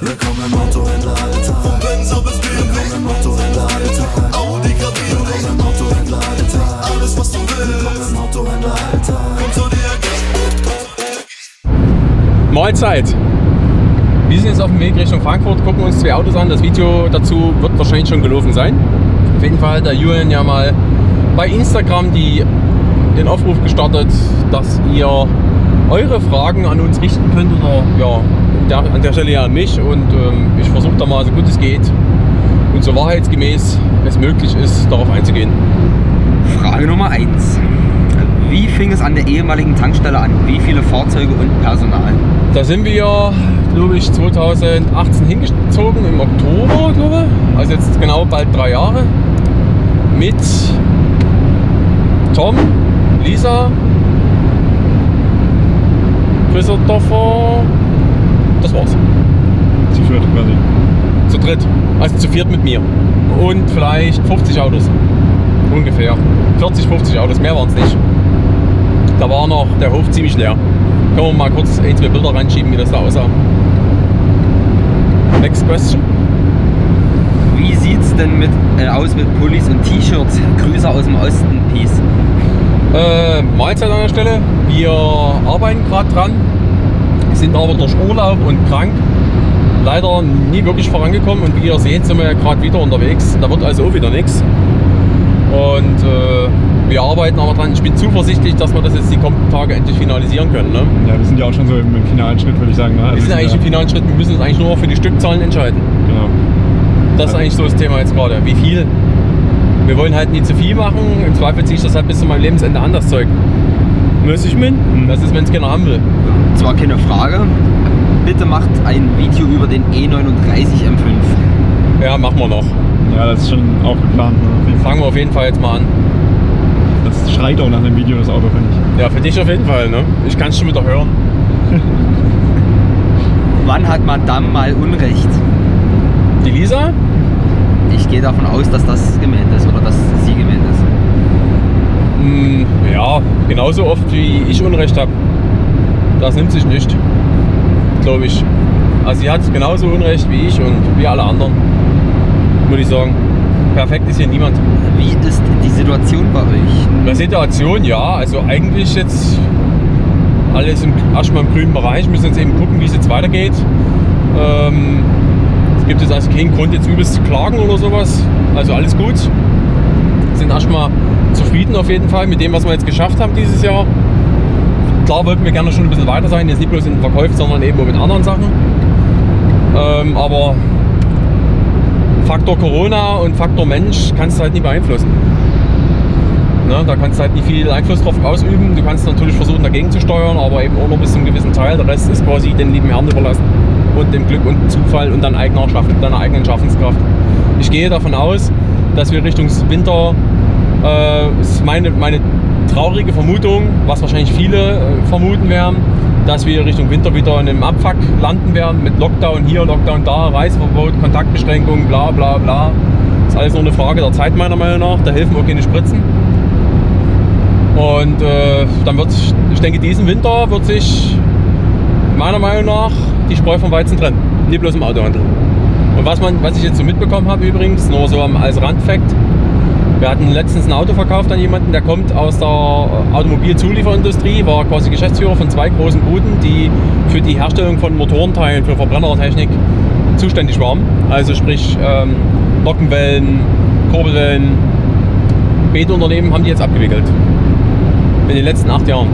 Willkommen im Autohändler-Alltag. Vom Benzer bis BMW. Willkommen im Autohändler-Alltag. Audi, Cabrio. Willkommen im Autohändler-Alltag. Alles, was du willst. Willkommen im Autohändler-Alltag. Komm zu dir. Mahlzeit. Wir sind jetzt auf dem Weg Richtung Frankfurt, gucken uns zwei Autos an. Das Video dazu wird wahrscheinlich schon gelaufen sein. Auf jeden Fall hat der Julian ja mal bei Instagram die, den Aufruf gestartet, dass ihr eure Fragen an uns richten könnt oder ja, der, an der Stelle ja an mich und ähm, ich versuche da mal so gut es geht und so wahrheitsgemäß es möglich ist, darauf einzugehen. Frage Nummer 1. Wie fing es an der ehemaligen Tankstelle an? Wie viele Fahrzeuge und Personal? Da sind wir, glaube ich, 2018 hingezogen, im Oktober, glaube ich. Also jetzt genau bald drei Jahre. Mit Tom, Lisa, Christopher. Das war's. Zu viert quasi. Zu dritt. Also zu viert mit mir. Und vielleicht 50 Autos. Ungefähr. 40, 50 Autos. Mehr waren es nicht. Da war noch der Hof ziemlich leer. Können wir mal kurz ein, zwei Bilder reinschieben, wie das da aussah. Next question. Wie sieht's denn mit, äh, aus mit Pullis und T-Shirts? Grüße aus dem Osten, Peace. Äh, Mahlzeit an der Stelle. Wir arbeiten gerade dran, sind aber durch Urlaub und krank leider nie wirklich vorangekommen. Und wie ihr seht, sind wir ja gerade wieder unterwegs. Da wird also auch wieder nichts. Und äh, wir arbeiten aber dran. Ich bin zuversichtlich, dass wir das jetzt die kommenden Tage endlich finalisieren können. Ne? Ja, wir sind ja auch schon so im, im finalen Schritt, würde ich sagen. Ne? Also Wir sind eigentlich ja, im finalen Schritt. Wir müssen uns eigentlich nur noch für die Stückzahlen entscheiden. Genau. Das ist eigentlich so das Thema jetzt gerade. Wie viel? Wir wollen halt nie zu viel machen. Im Zweifel ziehe ich das halt bis zu meinem Lebensende an, das Zeug. Muss ich mit? Das ist, wenn es keiner haben will. Zwar keine Frage. Bitte macht ein Video über den E E39 M5. Ja, machen wir noch. Ja, das ist schon auch geplant. Ne? Fangen wir auf jeden Fall jetzt mal an. Das schreit auch nach einem Video, das Auto, finde ich. Ja, für dich auf jeden Fall. Ne? Ich kann es schon wieder hören. Wann hat Madame mal Unrecht? Die Lisa? Ich gehe davon aus, dass das gemeint ist oder dass sie gemeint ist. Hm, ja, genauso oft wie ich Unrecht habe. Das nimmt sich nicht. Glaube ich. Also sie hat genauso Unrecht wie ich und wie alle anderen. Würde ich sagen. Perfekt ist hier niemand. Wie ist die Situation bei euch? Bei Situation ja, also eigentlich jetzt alles im, erstmal im grünen Bereich. Wir müssen jetzt eben gucken, wie es jetzt weitergeht. Ähm, es gibt jetzt also keinen Grund, jetzt übelst zu klagen oder sowas. Also alles gut. Sind erstmal zufrieden auf jeden Fall mit dem, was wir jetzt geschafft haben dieses Jahr. Klar wollten wir gerne schon ein bisschen weiter sein, jetzt nicht bloß in den Verkäufen, sondern eben auch mit anderen Sachen. Ähm, aber Faktor Corona und Faktor Mensch kannst du halt nicht beeinflussen. Ne, da kannst du halt nicht viel Einfluss drauf ausüben. Du kannst natürlich versuchen dagegen zu steuern, aber eben auch nur bis zu einem gewissen Teil. Der Rest ist quasi den lieben Herrn überlassen und dem Glück und Zufall und deiner eigenen, deiner eigenen Schaffenskraft. Ich gehe davon aus, dass wir Richtung Winter, äh, ist meine, meine traurige Vermutung, was wahrscheinlich viele äh, vermuten werden, dass wir Richtung Winter wieder in einem Abfuck landen werden mit Lockdown hier, Lockdown da, Reiseverbot, Kontaktbeschränkungen, bla bla bla. Ist alles nur eine Frage der Zeit meiner Meinung nach. Da helfen auch keine Spritzen. Und äh, dann wird ich denke, diesen Winter wird sich meiner Meinung nach die Spreu vom Weizen trennen. Nicht bloß im Autohandel. Und was, man, was ich jetzt so mitbekommen habe übrigens, nur so als Randfact, wir hatten letztens ein Auto verkauft an jemanden, der kommt aus der Automobilzulieferindustrie, war quasi Geschäftsführer von zwei großen Buden, die für die Herstellung von Motorenteilen für Verbrennertechnik zuständig waren. Also sprich ähm, Nockenwellen, Kurbelwellen, Betunternehmen haben die jetzt abgewickelt. In den letzten acht Jahren.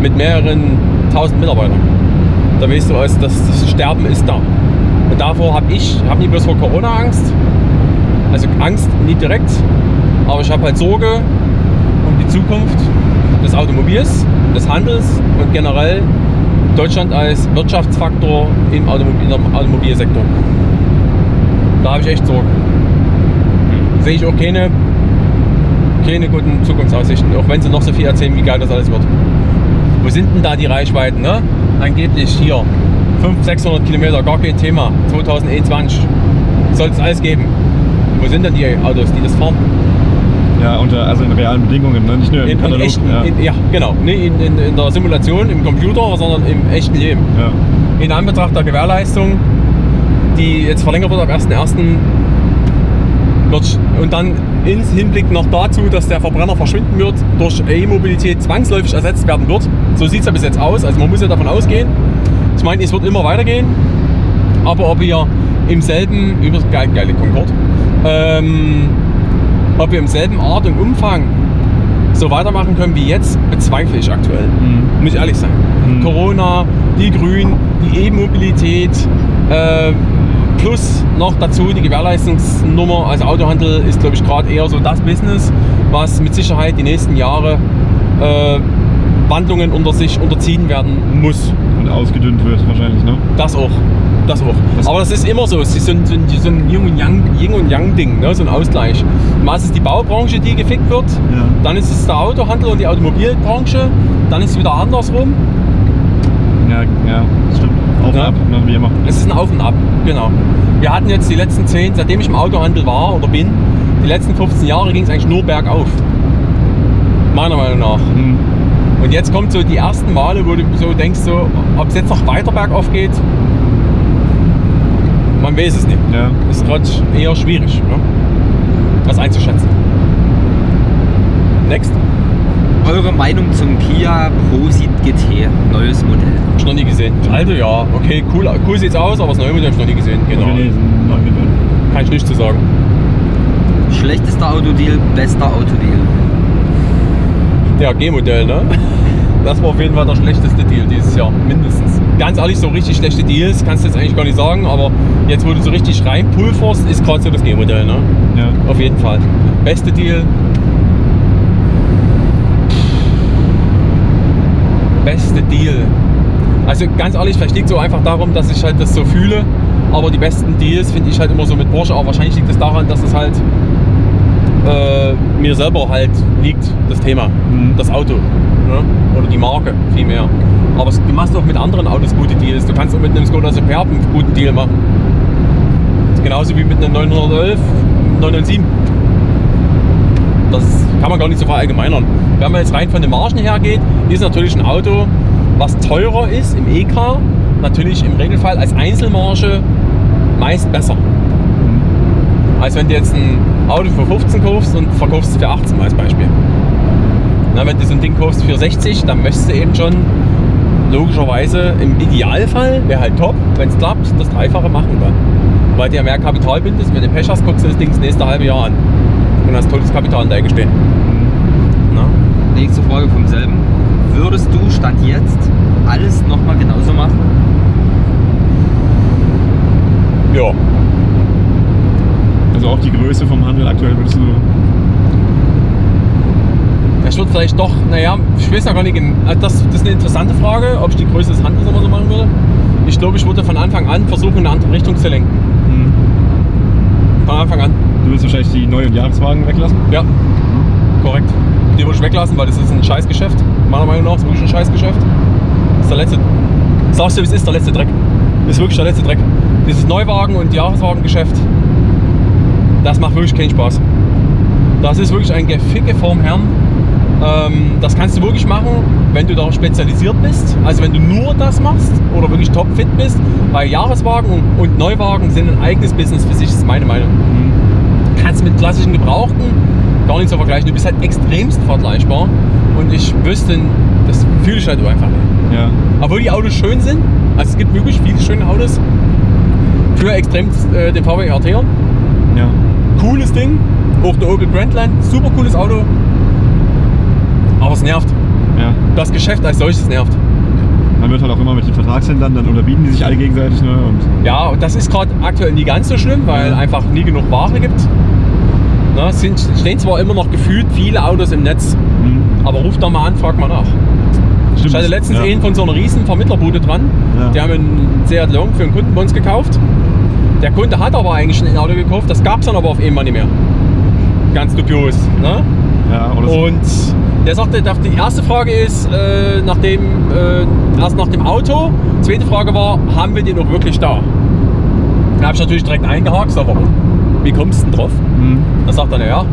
Mit mehreren tausend Mitarbeitern. Da weißt du, also das, das Sterben ist da. Und davor habe ich, habe nicht bloß vor Corona Angst, also Angst nicht direkt, aber ich habe halt Sorge um die Zukunft des Automobils, des Handels und generell Deutschland als Wirtschaftsfaktor im, Automobil, im Automobilsektor. Da habe ich echt Sorge. Sehe ich auch keine, keine guten Zukunftsaussichten, auch wenn sie noch so viel erzählen, wie geil das alles wird. Wo sind denn da die Reichweiten? Ne? Angeblich hier 500, 600 Kilometer, gar kein Thema. 2021 soll es alles geben. Wo sind denn die Autos, die das fahren? Ja, unter, also in realen Bedingungen, ne? nicht nur im In, in Katalog. echten, ja. in, ja, genau. Nicht in, in, in der Simulation, im Computer, sondern im echten Leben. ja. In Anbetracht der Gewährleistung die jetzt verlängert wird ab 1.1. wird und dann im Hinblick noch dazu, dass der Verbrenner verschwinden wird, durch E-Mobilität zwangsläufig ersetzt werden wird. So sieht es ja bis jetzt aus. Also man muss ja davon ausgehen. Ich meine, es wird immer weitergehen. Aber ob wir im selben, übrigens geil, geile Concorde, ähm, ob wir im selben Art und Umfang so weitermachen können wie jetzt, bezweifle ich aktuell. Mhm. Muss ich ehrlich sein. Mhm. Corona, die Grün, die E-Mobilität, äh, plus noch dazu die Gewährleistungsnummer. Also Autohandel ist, glaube ich, gerade eher so das Business, was mit Sicherheit die nächsten Jahre äh, Wandlungen unter sich unterziehen werden muss. Und ausgedünnt wird wahrscheinlich, ne? Das auch. Das auch. Das- Aber das ist immer so. Es ist so ein, so ein, so ein Yin und Yang, Yin und Yang Ding, ne? so ein Ausgleich. Mal ist es die Baubranche, die gefickt wird. Ja. Dann ist es der Autohandel und die Automobilbranche. Dann ist es wieder andersrum. Ja, ja, das stimmt. Auf und ab, wie immer. Es ist ein Auf und Ab, genau. Wir hatten jetzt die letzten 10, seitdem ich im Autohandel war oder bin, die letzten 15 Jahre ging es eigentlich nur bergauf. Meiner Meinung nach. Mhm. Und jetzt kommt so die ersten Male, wo du so denkst, so, ob es jetzt noch weiter bergauf geht, man weiß es nicht. Ja. Ist gerade eher schwierig, ne? das einzuschätzen. Next. Eure Meinung zum Kia Prosit GT, neues Modell. Hab ich noch nie gesehen. Also ja, okay, cool, cool sieht's aus, aber das neue Modell hab ich noch nie gesehen. Genau. Kann ich nichts zu sagen. Schlechtester Autodeal, bester Autodeal. Der G-Modell, ne? Das war auf jeden Fall der schlechteste Deal dieses Jahr, mindestens. Ganz ehrlich, so richtig schlechte Deals kannst du jetzt eigentlich gar nicht sagen, aber jetzt, wo du so richtig reinpulverst, ist gerade so das G-Modell, ne? Ja. Auf jeden Fall. Beste Deal. Also ganz ehrlich, vielleicht liegt es so einfach darum, dass ich halt das so fühle. Aber die besten Deals finde ich halt immer so mit Porsche. Aber wahrscheinlich liegt es daran, dass es halt äh, mir selber halt liegt, das Thema. Mhm. Das Auto. Ne? Oder die Marke vielmehr. Aber du machst auch mit anderen Autos gute Deals. Du kannst auch mit einem Skoda Superb einen guten Deal machen. Genauso wie mit einem 911, 907. Das kann man gar nicht so verallgemeinern. Wenn man jetzt rein von den Margen her geht, ist natürlich ein Auto, was teurer ist im EK, natürlich im Regelfall als Einzelmarge meist besser. Als wenn du jetzt ein Auto für 15 kaufst und verkaufst es für 18 als Beispiel. Na, wenn du so ein Ding kaufst für 60, dann möchtest du eben schon logischerweise im Idealfall, wäre halt top, wenn es klappt, das Dreifache machen dann. Weil du ja mehr Kapital bindest, wenn du Pech hast, guckst du das Ding das nächste halbe Jahr an. Und hast tolles Kapital in der Ecke stehen. Na? Nächste Frage vom selben. Würdest du Stand jetzt alles nochmal genauso machen? Ja. Also auch die Größe vom Handel aktuell würdest du. Ich würde vielleicht doch, naja, ich weiß ja gar nicht, also das, das ist eine interessante Frage, ob ich die Größe des Handels nochmal so machen würde. Ich glaube, ich würde von Anfang an versuchen, in eine andere Richtung zu lenken. Mhm. Von Anfang an. Du willst wahrscheinlich die Neu- und Jahreswagen weglassen? Ja, korrekt. Die würde ich weglassen, weil das ist ein Scheißgeschäft. Meiner Meinung nach ist wirklich ein Scheißgeschäft. Das ist der letzte, sagst du, wie es ist, der letzte Dreck. Das ist wirklich der letzte Dreck. Dieses Neuwagen- und Jahreswagengeschäft, das macht wirklich keinen Spaß. Das ist wirklich ein Geficke vorm Herrn. Ähm, das kannst du wirklich machen, wenn du darauf spezialisiert bist. Also wenn du nur das machst oder wirklich topfit bist. Weil Jahreswagen und- und Neuwagen sind ein eigenes Business für sich, ist meine Meinung Mhm. kannst mit klassischen Gebrauchten gar nicht so vergleichen. Du bist halt extremst vergleichbar und ich wüsste, das fühle ich halt einfach nicht. Ja. Obwohl die Autos schön sind, also es gibt wirklich viele schöne Autos für extremst äh, den VW RT. Ja. Cooles Ding, auch der Opel Grandland, super cooles Auto, aber es nervt. Ja. Das Geschäft als solches nervt. Man wird halt auch immer mit den Vertragshändlern, dann unterbieten die sich alle gegenseitig. Ne? Und Ja, und das ist gerade aktuell nie ganz so schlimm, weil einfach nie genug Ware gibt. Na, es sind, stehen zwar immer noch gefühlt viele Autos im Netz, Mhm. Aber ruf doch mal an, frag mal nach. Stimmt. Ich hatte letztens ja. einen von so einer riesen Vermittlerbude dran. Ja. Die haben einen Seat Leon für einen Kunden bei uns gekauft. Der Kunde hat aber eigentlich ein Auto gekauft, das gab es dann aber auf einmal nicht mehr. Ganz dubios. Ne? Ja. Und der sagte, die erste Frage ist, äh, nach dem, äh, erst nach dem Auto. Zweite Frage war, haben wir den noch wirklich da? Da habe ich natürlich direkt eingehakt, sag warum? Wie kommst du denn drauf? Mhm. Da sagt er, naja,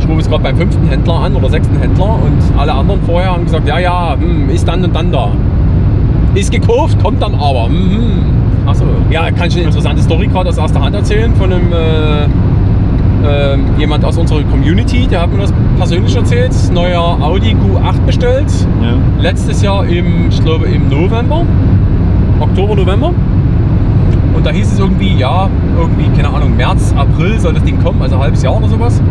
ich rufe jetzt gerade beim fünften Händler an oder sechsten Händler und alle anderen vorher haben gesagt, ja, ja, hm, ist dann und dann da. Ist gekauft, kommt dann aber. Hm, hm. Achso, Ja, kann ich eine interessante Story gerade aus erster Hand erzählen von einem äh, äh, jemand aus unserer Community, der hat mir das persönlich erzählt. Neuer Audi Q8 bestellt. Ja. Letztes Jahr im, ich glaube im November, Oktober, November. Und da hieß es irgendwie, ja, irgendwie, keine Ahnung, März, April soll das Ding kommen, also ein halbes Jahr oder sowas.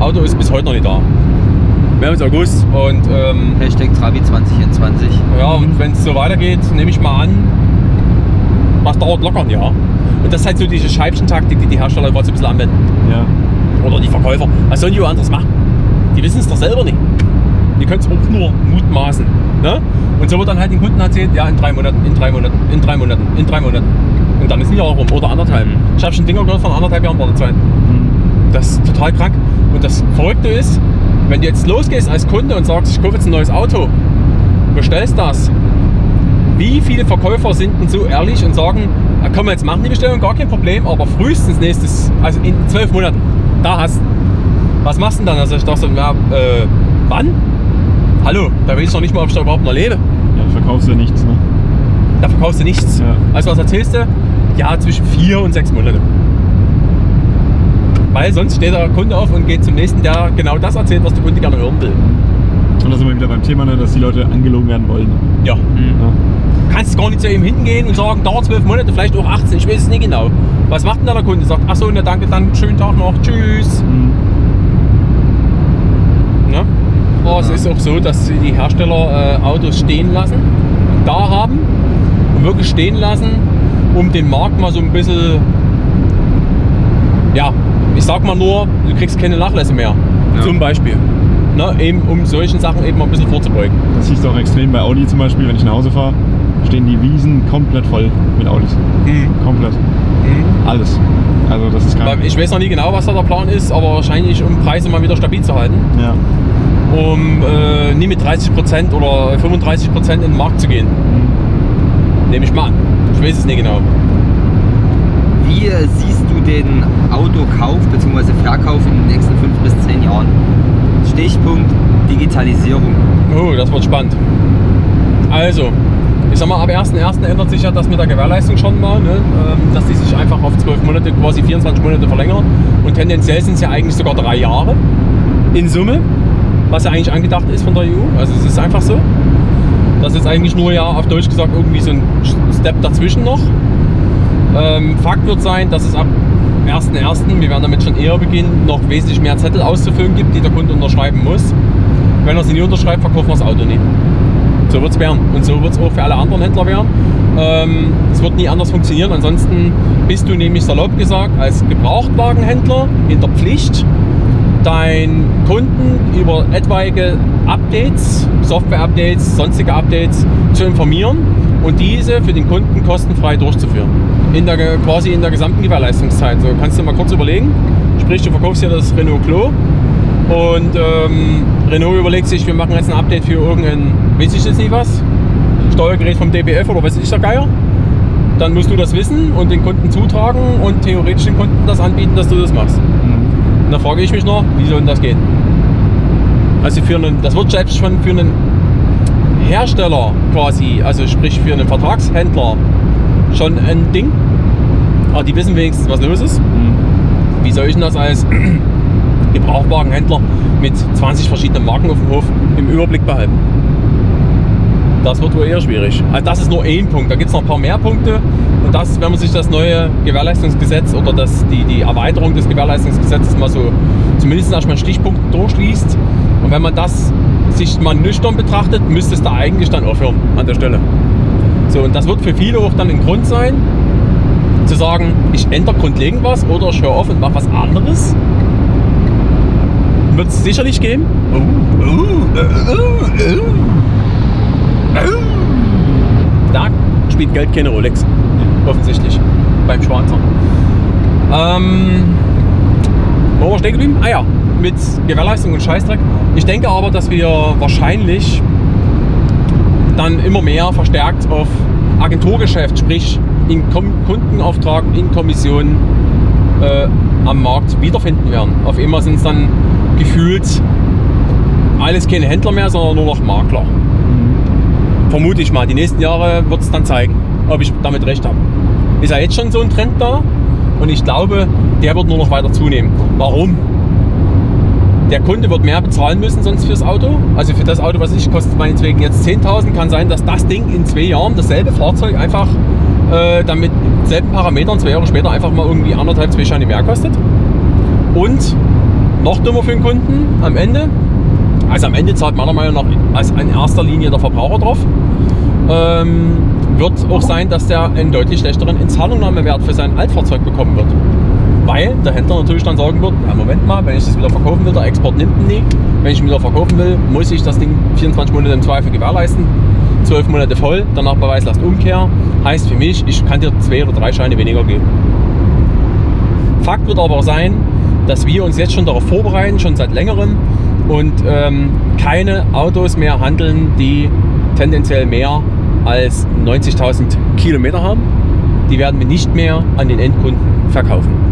Auto ist bis heute noch nicht da. Wir haben jetzt August und ähm, Hashtag Trabi 2024. ja, und wenn es so weitergeht, nehme ich mal an, das dauert locker ein Jahr. Und das ist halt so diese Scheibchentaktik, die die Hersteller gerade so ein bisschen anwenden. Ja. Oder die Verkäufer. Was sollen die anderes machen? Die wissen es doch selber nicht. Die können es auch nur mutmaßen. Ne? Und so wird dann halt den Kunden erzählt, ja, in drei Monaten, in drei Monaten, in drei Monaten, in drei Monaten. Und dann ist ein Jahr rum oder anderthalb. Mhm. Ich habe schon Dinger gehört von anderthalb Jahren Wartezeit. Mhm. Das ist total krank. Und das Verrückte ist, wenn du jetzt losgehst als Kunde und sagst, ich kaufe jetzt ein neues Auto, bestellst das, wie viele Verkäufer sind denn so ehrlich und sagen, "Ah, komm, jetzt machen die Bestellung, gar kein Problem, aber frühestens nächstes, also in zwölf Monaten, da hast du. Was machst du denn dann? Also ich dachte so, ja, äh, wann? Hallo, da weiß ich noch nicht mal, ob ich da überhaupt noch lebe. Ja, du verkaufst ja nichts. Ne? Da verkaufst du nichts. Ja. Also was erzählst du? Ja, zwischen vier und sechs Monate. Weil sonst steht der Kunde auf und geht zum nächsten, der genau das erzählt, was der Kunde gerne hören will. Und da sind wir wieder beim Thema, ne, dass die Leute angelogen werden wollen. Ja. Mhm. Ja. kannst gar nicht zu ihm hingehen und sagen, dauert zwölf Monate, vielleicht auch 18, ich weiß es nicht genau. Was macht denn da der Kunde? Sagt, ach so, ne, danke, dann schönen Tag noch, tschüss. Mhm. Ne? Aber es ist auch so, dass sie die Hersteller äh, Autos stehen lassen, da haben und wirklich stehen lassen, um den Markt mal so ein bisschen, ja, ich sag mal nur, du kriegst keine Nachlässe mehr, Ja. zum Beispiel. Ne? Eben um solchen Sachen eben mal ein bisschen vorzubeugen. Das siehst du auch extrem bei Audi zum Beispiel, wenn ich nach Hause fahre, stehen die Wiesen komplett voll mit Audis. Komplett. Alles. Also das ist kein... Ich weiß noch nie genau, was da der Plan ist, aber wahrscheinlich um Preise mal wieder stabil zu halten. Ja. um äh, nie mit 30% oder 35% in den Markt zu gehen. Nehme ich mal an. Ich weiß es nicht genau. Wie siehst du den Autokauf bzw. Verkauf in den nächsten fünf bis zehn Jahren? Stichpunkt Digitalisierung. Oh, das wird spannend. Also, ich sag mal, ab 1.1. ändert sich ja das mit der Gewährleistung schon mal, ne? ähm, dass die sich einfach auf 12 Monate, quasi 24 Monate verlängern. Und tendenziell sind es ja eigentlich sogar drei Jahre in Summe, was ja eigentlich angedacht ist von der EU. Also es ist einfach so. Das ist eigentlich nur ja auf Deutsch gesagt irgendwie so ein Step dazwischen noch. Ähm, Fakt wird sein, dass es ab 1.1., wir werden damit schon eher beginnen, noch wesentlich mehr Zettel auszufüllen gibt, die der Kunde unterschreiben muss. Wenn er sie nie unterschreibt, verkaufen wir das Auto nicht. So wird es werden. Und so wird es auch für alle anderen Händler werden. Ähm, es wird nie anders funktionieren. Ansonsten bist du nämlich salopp gesagt als Gebrauchtwagenhändler in der Pflicht, deinen Kunden über etwaige Updates, Software-Updates, sonstige Updates zu informieren und diese für den Kunden kostenfrei durchzuführen. In der, quasi in der gesamten Gewährleistungszeit. So kannst du mal kurz überlegen. Sprich, du verkaufst dir das Renault Klo und ähm, Renault überlegt sich, wir machen jetzt ein Update für irgendein, weiß ich jetzt nicht was, Steuergerät vom DBF oder was ist der Geier. Dann musst du das wissen und den Kunden zutragen und theoretisch den Kunden das anbieten, dass du das machst. Mhm. Und da frage ich mich noch, wie soll denn das gehen? Also für einen, das wird selbst schon für einen Hersteller quasi, also sprich für einen Vertragshändler, schon ein Ding. Aber die wissen wenigstens, was los ist. Mhm. Wie soll ich denn das als Gebrauchwagenhändler mit 20 verschiedenen Marken auf dem Hof im Überblick behalten? Das wird wohl eher schwierig. Also das ist nur ein Punkt. Da gibt es noch ein paar mehr Punkte. Und das, wenn man sich das neue Gewährleistungsgesetz oder das, die, die Erweiterung des Gewährleistungsgesetzes mal so zumindest erstmal Stichpunkt durchliest. Und wenn man das sich mal nüchtern betrachtet, müsste es da eigentlich dann aufhören an der Stelle. So, und das wird für viele auch dann ein Grund sein, zu sagen, ich ändere grundlegend was oder ich höre auf und mache was anderes. Wird es sicherlich geben. Oh, oh, oh, oh. Da spielt Geld keine Rolex. Offensichtlich. Beim Schwarzer. Ähm, wo war wir stehen geblieben? Ah ja, mit Gewährleistung und Scheißdreck. Ich denke aber, dass wir wahrscheinlich dann immer mehr verstärkt auf Agenturgeschäft, sprich in Kom Kundenauftrag, in Kommission äh, am Markt wiederfinden werden. Auf einmal sind es dann gefühlt alles keine Händler mehr, sondern nur noch Makler. Vermute ich mal. Die nächsten Jahre wird es dann zeigen, ob ich damit recht habe. ist ja jetzt schon so ein Trend da. Und ich glaube, der wird nur noch weiter zunehmen. Warum? Der Kunde wird mehr bezahlen müssen sonst fürs Auto. Also für das Auto, was ich kostet meinetwegen jetzt 10.000, kann sein, dass das Ding in zwei Jahren dasselbe Fahrzeug einfach äh, dann mit selben Parametern zwei Jahre später einfach mal irgendwie anderthalb, zwei Scheine mehr kostet. Und noch dümmer für den Kunden am Ende. Also am Ende zahlt meiner Meinung nach als in erster Linie der Verbraucher drauf. Ähm, wird auch sein, dass der einen deutlich schlechteren Inzahlungnahmewert für sein Altfahrzeug bekommen wird. Weil der Händler natürlich dann sagen wird, ja, Moment mal, wenn ich das wieder verkaufen will, der Export nimmt ihn nie. Wenn ich ihn wieder verkaufen will, muss ich das Ding 24 Monate im Zweifel gewährleisten. 12 Monate voll, danach Beweislast Umkehr. Heißt für mich, ich kann dir zwei oder drei Scheine weniger geben. Fakt wird aber sein, dass wir uns jetzt schon darauf vorbereiten, schon seit längerem und ähm, keine Autos mehr handeln, die tendenziell mehr als 90.000 Kilometer haben. Die werden wir nicht mehr an den Endkunden verkaufen.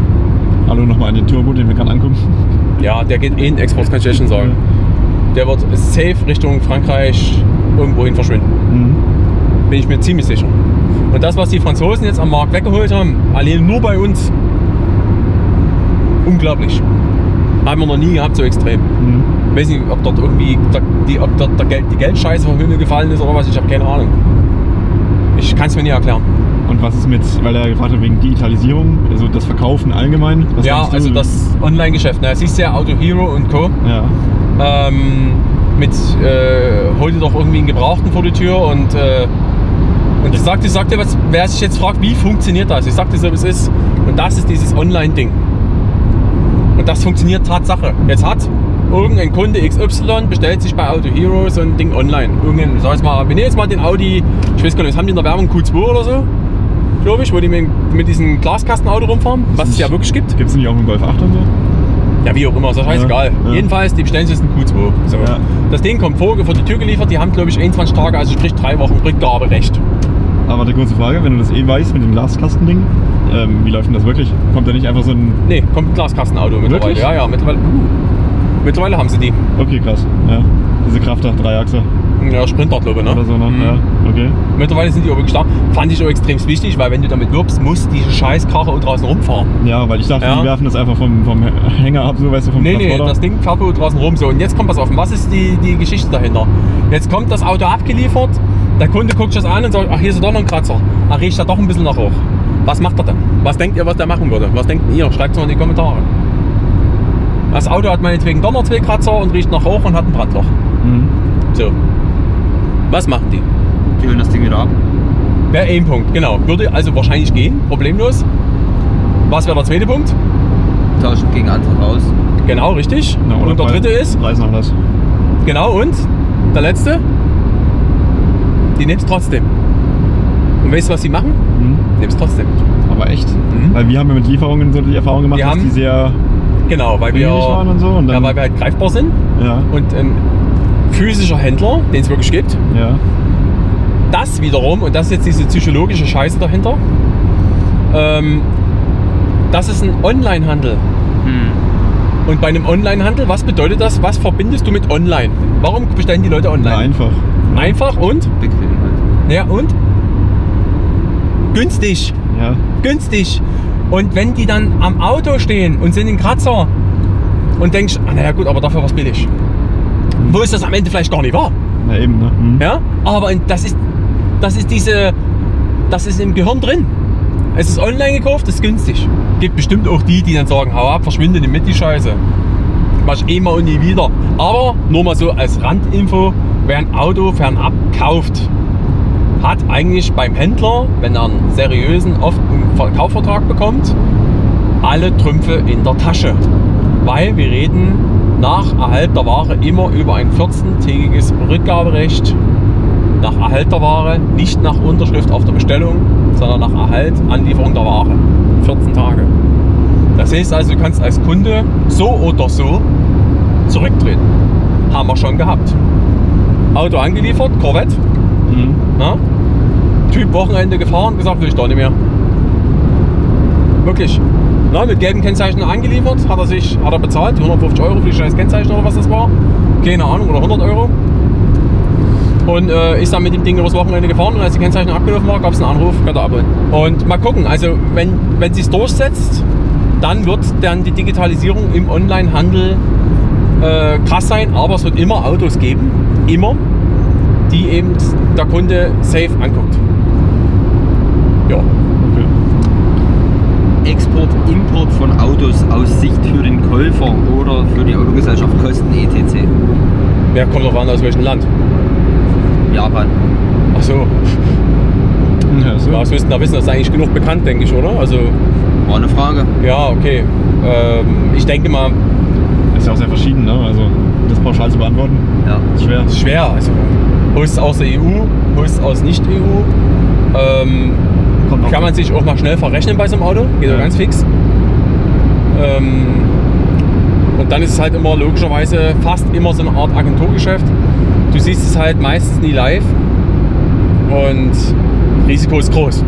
Hallo nochmal an den Turbo, den wir gerade angucken. Ja, der geht eh in Export, kann ich schon sagen. Der wird safe Richtung Frankreich irgendwohin verschwinden. Mhm. Bin ich mir ziemlich sicher. Und das, was die Franzosen jetzt am Markt weggeholt haben, allein nur bei uns, unglaublich. Haben wir noch nie gehabt, so extrem. Mhm. Ich weiß nicht, ob dort irgendwie die, ob dort der Geld, die Geldscheiße vom Himmel gefallen ist oder was, ich habe keine Ahnung. Ich kann es mir nie erklären. Und was ist mit, weil er gefragt hat wegen Digitalisierung, also das Verkaufen allgemein? Ja, also das Online-Geschäft. Ne? Siehst du ja Auto Hero und Co. Ja. ähm, mit äh, hol dir doch irgendwie einen Gebrauchten vor die Tür und äh, und ich sagte, sagte, was, wer sich jetzt fragt, wie funktioniert das? Ich sagte so, wie es ist. Und das ist dieses Online-Ding. Und das funktioniert Tatsache. Jetzt hat irgendein Kunde XY bestellt sich bei Auto Hero so ein Ding online. Irgendein, sag ich mal, wir nehmen jetzt mal den Audi, ich weiß gar nicht, was haben die in der Werbung Q2 oder so? Glaube ich, wo die mit, diesem Glaskastenauto rumfahren, was es ja wirklich gibt. Gibt es nicht auch einen Golf 8 und so? Ja, wie auch immer, ist ja scheißegal. Ja, ja. Jedenfalls, die bestellen jetzt einen Q2. So. Ja. Das Ding kommt vor, vor die Tür geliefert, die haben, glaube ich, 21 Tage, also sprich drei Wochen Rückgaberecht. Aber eine kurze Frage, wenn du das eh weißt mit dem Glaskastending, ähm, wie läuft denn das wirklich? Kommt da nicht einfach so ein. Nee, kommt ein Glaskastenauto mittlerweile. Wirklich? Ja, ja, mittlerweile. Mittlerweile haben sie die. Okay, krass. Ja. Diese Krafter, Dreiachser Ja, Sprinter, glaube ich, ne? oder so, ne? Mhm. Ja, okay. Mittlerweile sind die auch wirklich da. Fand ich auch extrem wichtig, weil wenn du damit wirbst, muss diese scheiß Karre auch draußen rumfahren. Ja, weil ich dachte, Ja. die werfen das einfach vom, vom Hänger ab, so weißt du, vom Nee, nee, Transporter. das Ding fährt wohl draußen rum. So, und jetzt kommt was auf. Was ist die, die Geschichte dahinter? Jetzt kommt das Auto abgeliefert, der Kunde guckt sich das an und sagt, ach, hier ist doch noch ein Kratzer. Er riecht da doch ein bisschen nach hoch. Was macht er denn? Was denkt ihr, was der machen würde? Was denkt ihr? Schreibt es mal in die Kommentare. Das Auto hat meinetwegen doch noch zwei Kratzer und riecht nach hoch und hat ein Brandloch. Mhm. So. Was machen die? Die holen das Ding wieder ab. Wäre ein Punkt, genau. Würde also wahrscheinlich gehen, problemlos. Was wäre der zweite Punkt? Tauschen gegen andere aus. Genau, richtig. Na, und der Preis- dritte ist, Preisnachlass. Genau, und der letzte, die nimmst trotzdem. Und weißt du, was sie machen? Mhm. Nimmst trotzdem. Aber echt? Mhm. Weil wir haben ja mit Lieferungen so die Erfahrung gemacht, Wir dass haben- die sehr Genau, weil wir, waren und so. Und ja, weil wir halt greifbar sind ja, und ein physischer Händler, den es wirklich gibt, ja. das wiederum, und das ist jetzt diese psychologische Scheiße dahinter, ähm, das ist ein Online-Handel. Hm. Und bei einem Online-Handel, was bedeutet das? Was verbindest du mit Online? Warum bestellen die Leute online? Na, einfach. Einfach und? Bequem halt. Ja, und? Günstig. Ja. günstig. Und wenn die dann am Auto stehen und sind in Kratzer und denkst, ah, naja gut, aber dafür war es billig. Wo ist das am Ende vielleicht gar nicht wahr? Na eben, ne? Mhm. Ja? Aber das ist, das ist diese, das ist im Gehirn drin. Es ist online gekauft, es ist günstig. Gibt bestimmt auch die, die dann sagen, hau ab, verschwinde nicht mit die Scheiße. Mach ich eh mal und nie wieder. Aber nur mal so als Randinfo, wer ein Auto fernab kauft, hat eigentlich beim Händler, wenn er einen seriösen oft einen Kaufvertrag bekommt, alle Trümpfe in der Tasche. Weil wir reden nach Erhalt der Ware immer über ein 14-tägiges Rückgaberecht. Nach Erhalt der Ware, nicht nach Unterschrift auf der Bestellung, sondern nach Erhalt, Anlieferung der Ware. 14 Tage. Das heißt also, du kannst als Kunde so oder so zurücktreten. Haben wir schon gehabt. Auto angeliefert, Corvette, Mhm. na? Typ Wochenende gefahren, gesagt, will ich da nicht mehr. Wirklich. Na, mit gelben Kennzeichen angeliefert, hat er sich, hat er bezahlt, die 150 Euro für die scheiß Kennzeichen oder was das war. Keine Ahnung, oder 100 Euro. Und äh, ist dann mit dem Ding übers Wochenende gefahren und als die Kennzeichnung abgelaufen war, gab es einen Anruf, könnt ihr abholen. Und mal gucken, also wenn, wenn sich durchsetzt, dann wird dann die Digitalisierung im Onlinehandel äh, krass sein, aber es wird immer Autos geben, immer, die eben der Kunde safe anguckt. Ja. Export, Import von Autos aus Sicht für den Käufer oder für die Autogesellschaft Kosten etc. wer kommt drauf an, aus welchem Land? Japan. Ach so, Ja, so. was müssten da wissen, das ist eigentlich genug bekannt, denke ich, oder? Also, War eine Frage. ja, okay. Ähm, ich denke mal, Ist ja auch sehr verschieden, ne? Also das pauschal zu beantworten, Ja. ist schwer. ist schwer. Also, Hosts aus der EU, Hosts aus Nicht-EU. Ähm, Kommt auch kann man sich auch mal schnell verrechnen bei so einem Auto, geht ja ganz fix. Ähm, und dann ist es halt immer logischerweise fast immer so eine Art Agenturgeschäft. Du siehst es halt meistens nie live und Risiko ist groß.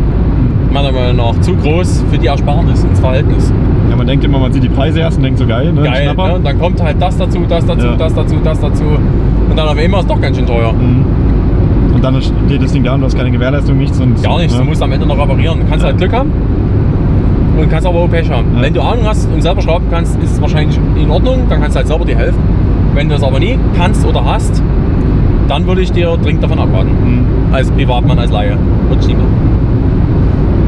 Meiner Meinung nach zu groß für die Ersparnis ins Verhältnis. Ja, man denkt immer, man sieht die Preise erst und denkt so geil, ne? Geil, ne? Und dann kommt halt das dazu, das dazu, Ja. das dazu, das dazu. Und dann auf einmal ist es doch ganz schön teuer. Mhm. Und dann steht das Ding da und du hast keine Gewährleistung, nichts. Und, Gar nichts, ja. du musst am Ende noch reparieren. Du kannst Ja. halt Glück haben und kannst aber auch Pech haben. Ja. Wenn du Ahnung hast und selber schrauben kannst, ist es wahrscheinlich in Ordnung, dann kannst du halt selber dir helfen. Wenn du es aber nie kannst oder hast, dann würde ich dir dringend davon abraten. Mhm. Als Privatmann, als Laie. Und Schieber.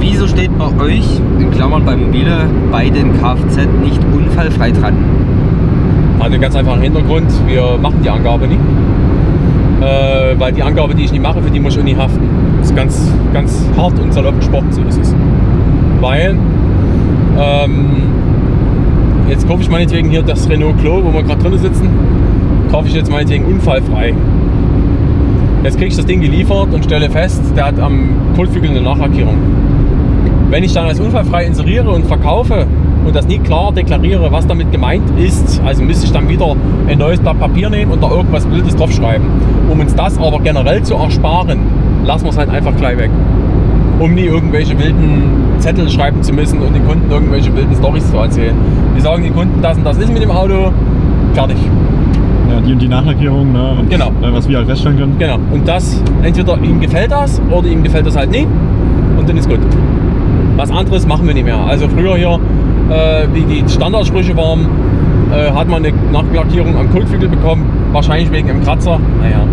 Wieso steht bei euch, in Klammern bei Mobile, bei den Kfz nicht unfallfrei dran? Hat einen ganz einfachen Hintergrund, wir machen die Angabe nie. Äh, weil die Angabe, die ich nie mache, für die muss ich auch nie haften. Das ist ganz, ganz hart und salopp gesprochen, so ist es. Weil, ähm, jetzt kaufe ich meinetwegen hier das Renault Klo, wo wir gerade drin sitzen, kaufe ich jetzt meinetwegen unfallfrei. Jetzt kriege ich das Ding geliefert und stelle fest, der hat am Kotflügel eine Nachlackierung. Wenn ich dann als unfallfrei inseriere und verkaufe und das nie klar deklariere, was damit gemeint ist, also müsste ich dann wieder ein neues Blatt Papier nehmen und da irgendwas Wildes draufschreiben. Um uns das aber generell zu ersparen, lassen wir es halt einfach gleich weg. Um nie irgendwelche wilden Zettel schreiben zu müssen und den Kunden irgendwelche wilden Storys zu erzählen. Wir sagen den Kunden, das und das ist mit dem Auto, fertig. Ja, die und die Nachlackierung, ne? Und, Genau. äh, was wir halt feststellen können. Genau. Und das, entweder ihm gefällt das oder ihm gefällt das halt nie und dann ist gut. Was anderes machen wir nicht mehr. Also früher hier, äh, wie die Standardsprüche waren, äh, hat man eine Nachlackierung am Kotflügel bekommen, wahrscheinlich wegen einem Kratzer. Naja,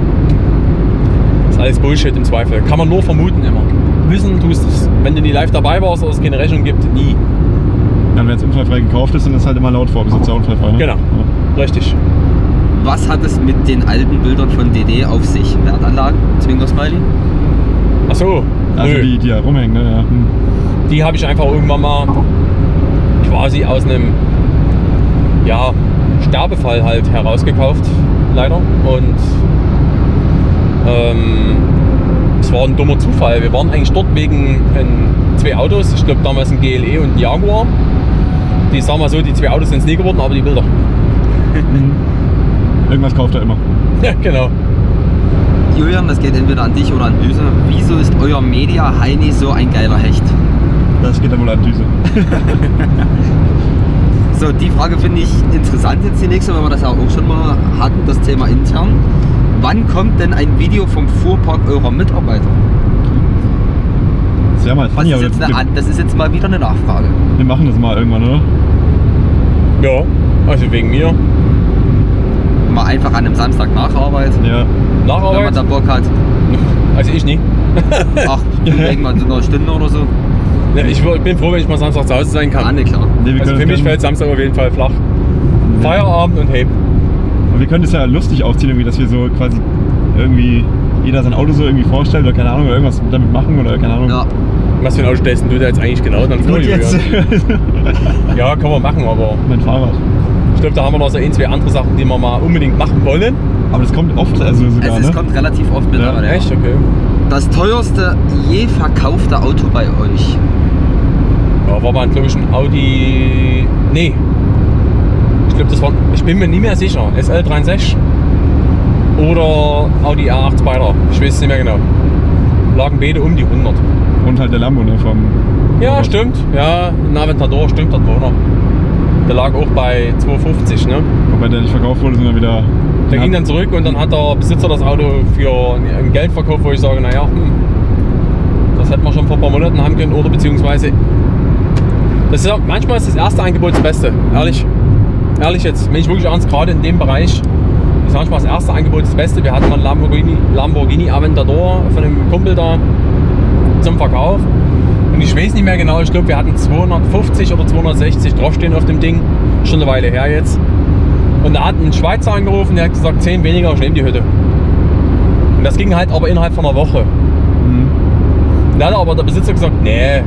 ist alles Bullshit im Zweifel. Kann man nur vermuten immer. Wissen tust du es, wenn du nie live dabei warst oder es keine Rechnung gibt, nie. Dann, wenn es unfallfrei gekauft ist, dann ist halt immer laut vor, Besitzer unfallfrei. Ne? Genau. Ja. Richtig. Was hat es mit den alten Bildern von DD auf sich? Wertanlagen? Zwinker-Smiley? Ach so. Also nö. die, die da rumhängen, ne? Ja. Hm. die habe ich einfach irgendwann mal quasi aus einem ja, Sterbefall halt herausgekauft, leider. Und ähm, es war ein dummer Zufall. Wir waren eigentlich dort wegen ein, zwei Autos, ich glaube damals ein GLE und ein Jaguar. Die sagen wir so, die zwei Autos sind es nie geworden, aber die Bilder. Mhm. Irgendwas kauft er immer. Ja, genau. Julian, das geht entweder an dich oder an Düse. Wieso ist euer Media Heini so ein geiler Hecht? Das geht dann wohl an Düse. So, die Frage finde ich interessant jetzt die nächste, weil wir das ja auch schon mal hatten, das Thema intern. Wann kommt denn ein Video vom Fuhrpark eurer Mitarbeiter? Das wäre mal funny, ist aber jetzt eine, das ist jetzt mal wieder eine Nachfrage. wir machen das mal irgendwann, oder? Ja, also wegen mir. Mal einfach an einem Samstag nach Arbeit, Ja. wenn man Nacharbeit. da Bock hat. Also ich nie. Ach, irgendwann so eine Stunde oder so. Ja, Ich bin froh, wenn ich mal Samstag zu Hause sein Ah, kann. ne, klar. Nee, wir Also können für mich fällt Samstag auf jeden Fall flach. Feierabend und hey. Aber wir können das ja lustig aufziehen, irgendwie, dass wir so quasi irgendwie jeder sein Auto so irgendwie vorstellt oder keine Ahnung, oder irgendwas damit machen oder keine Ahnung. Ja, Was für ein Auto stellst du da jetzt eigentlich genau dann vor, Gut jetzt. Ja, kann man machen, aber mein Fahrrad. ich glaube, da haben wir noch so ein, zwei andere Sachen, die wir mal unbedingt machen wollen. Aber das kommt oft, also sogar, also es ne? kommt relativ oft mittlerweile. ja. Echt? Okay. Das teuerste je verkaufte Auto bei euch? Ja, war mal, glaube ich, ein Audi. Nee. Ich glaube, das war. Ich bin mir nie mehr sicher. SL63 oder Audi A8 Spider. Ich weiß es nicht mehr genau. Lagen beide um die 100. Und halt der Lambo, ne? Vom Ja, stimmt. Ja, ein Aventador stimmt, das war noch. Der lag auch bei 250, ne? Wobei der nicht verkauft wurde, sondern wieder Der Ja. ging dann zurück und dann hat der Besitzer das Auto für ein Geld verkauft, wo ich sage, naja, hm, das hätten wir schon vor ein paar Monaten haben können oder beziehungsweise das ist, auch- manchmal ist das erste Angebot das Beste, ehrlich. Ehrlich jetzt, wenn ich wirklich ernst, gerade in dem Bereich, ist manchmal das erste Angebot das Beste. Wir hatten mal einen Lamborghini, Lamborghini Aventador von einem Kumpel da zum Verkauf. Und ich weiß nicht mehr genau, ich glaube, wir hatten 250 oder 260 draufstehen auf dem Ding. Schon eine Weile her jetzt. Und da hat ein Schweizer angerufen, der hat gesagt, 10 weniger, ich nehme die Hütte. Und das ging halt aber innerhalb von einer Woche. Mhm. Da hat aber der Besitzer gesagt, nee,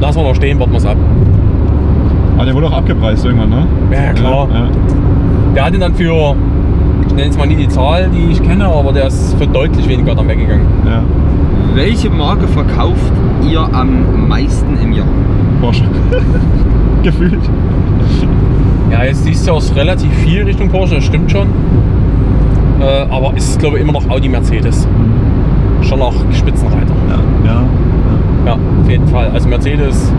lassen wir noch stehen, warten wir es ab. Aber der wurde auch abgepreist irgendwann, ne? Ja, klar. Ja, ja. Der hat ihn dann für, ich nenne jetzt mal nie die Zahl, die ich kenne, aber der ist für deutlich weniger dann weggegangen. ja. Welche Marke verkauft ihr am meisten im Jahr? Porsche. Gefühlt. Ja, jetzt siehst du ja auch relativ viel Richtung Porsche, das stimmt schon. Äh, aber es ist, glaube ich, immer noch Audi Mercedes. Schon noch Spitzenreiter. Ja. ja. Ja, auf jeden Fall. Also Mercedes,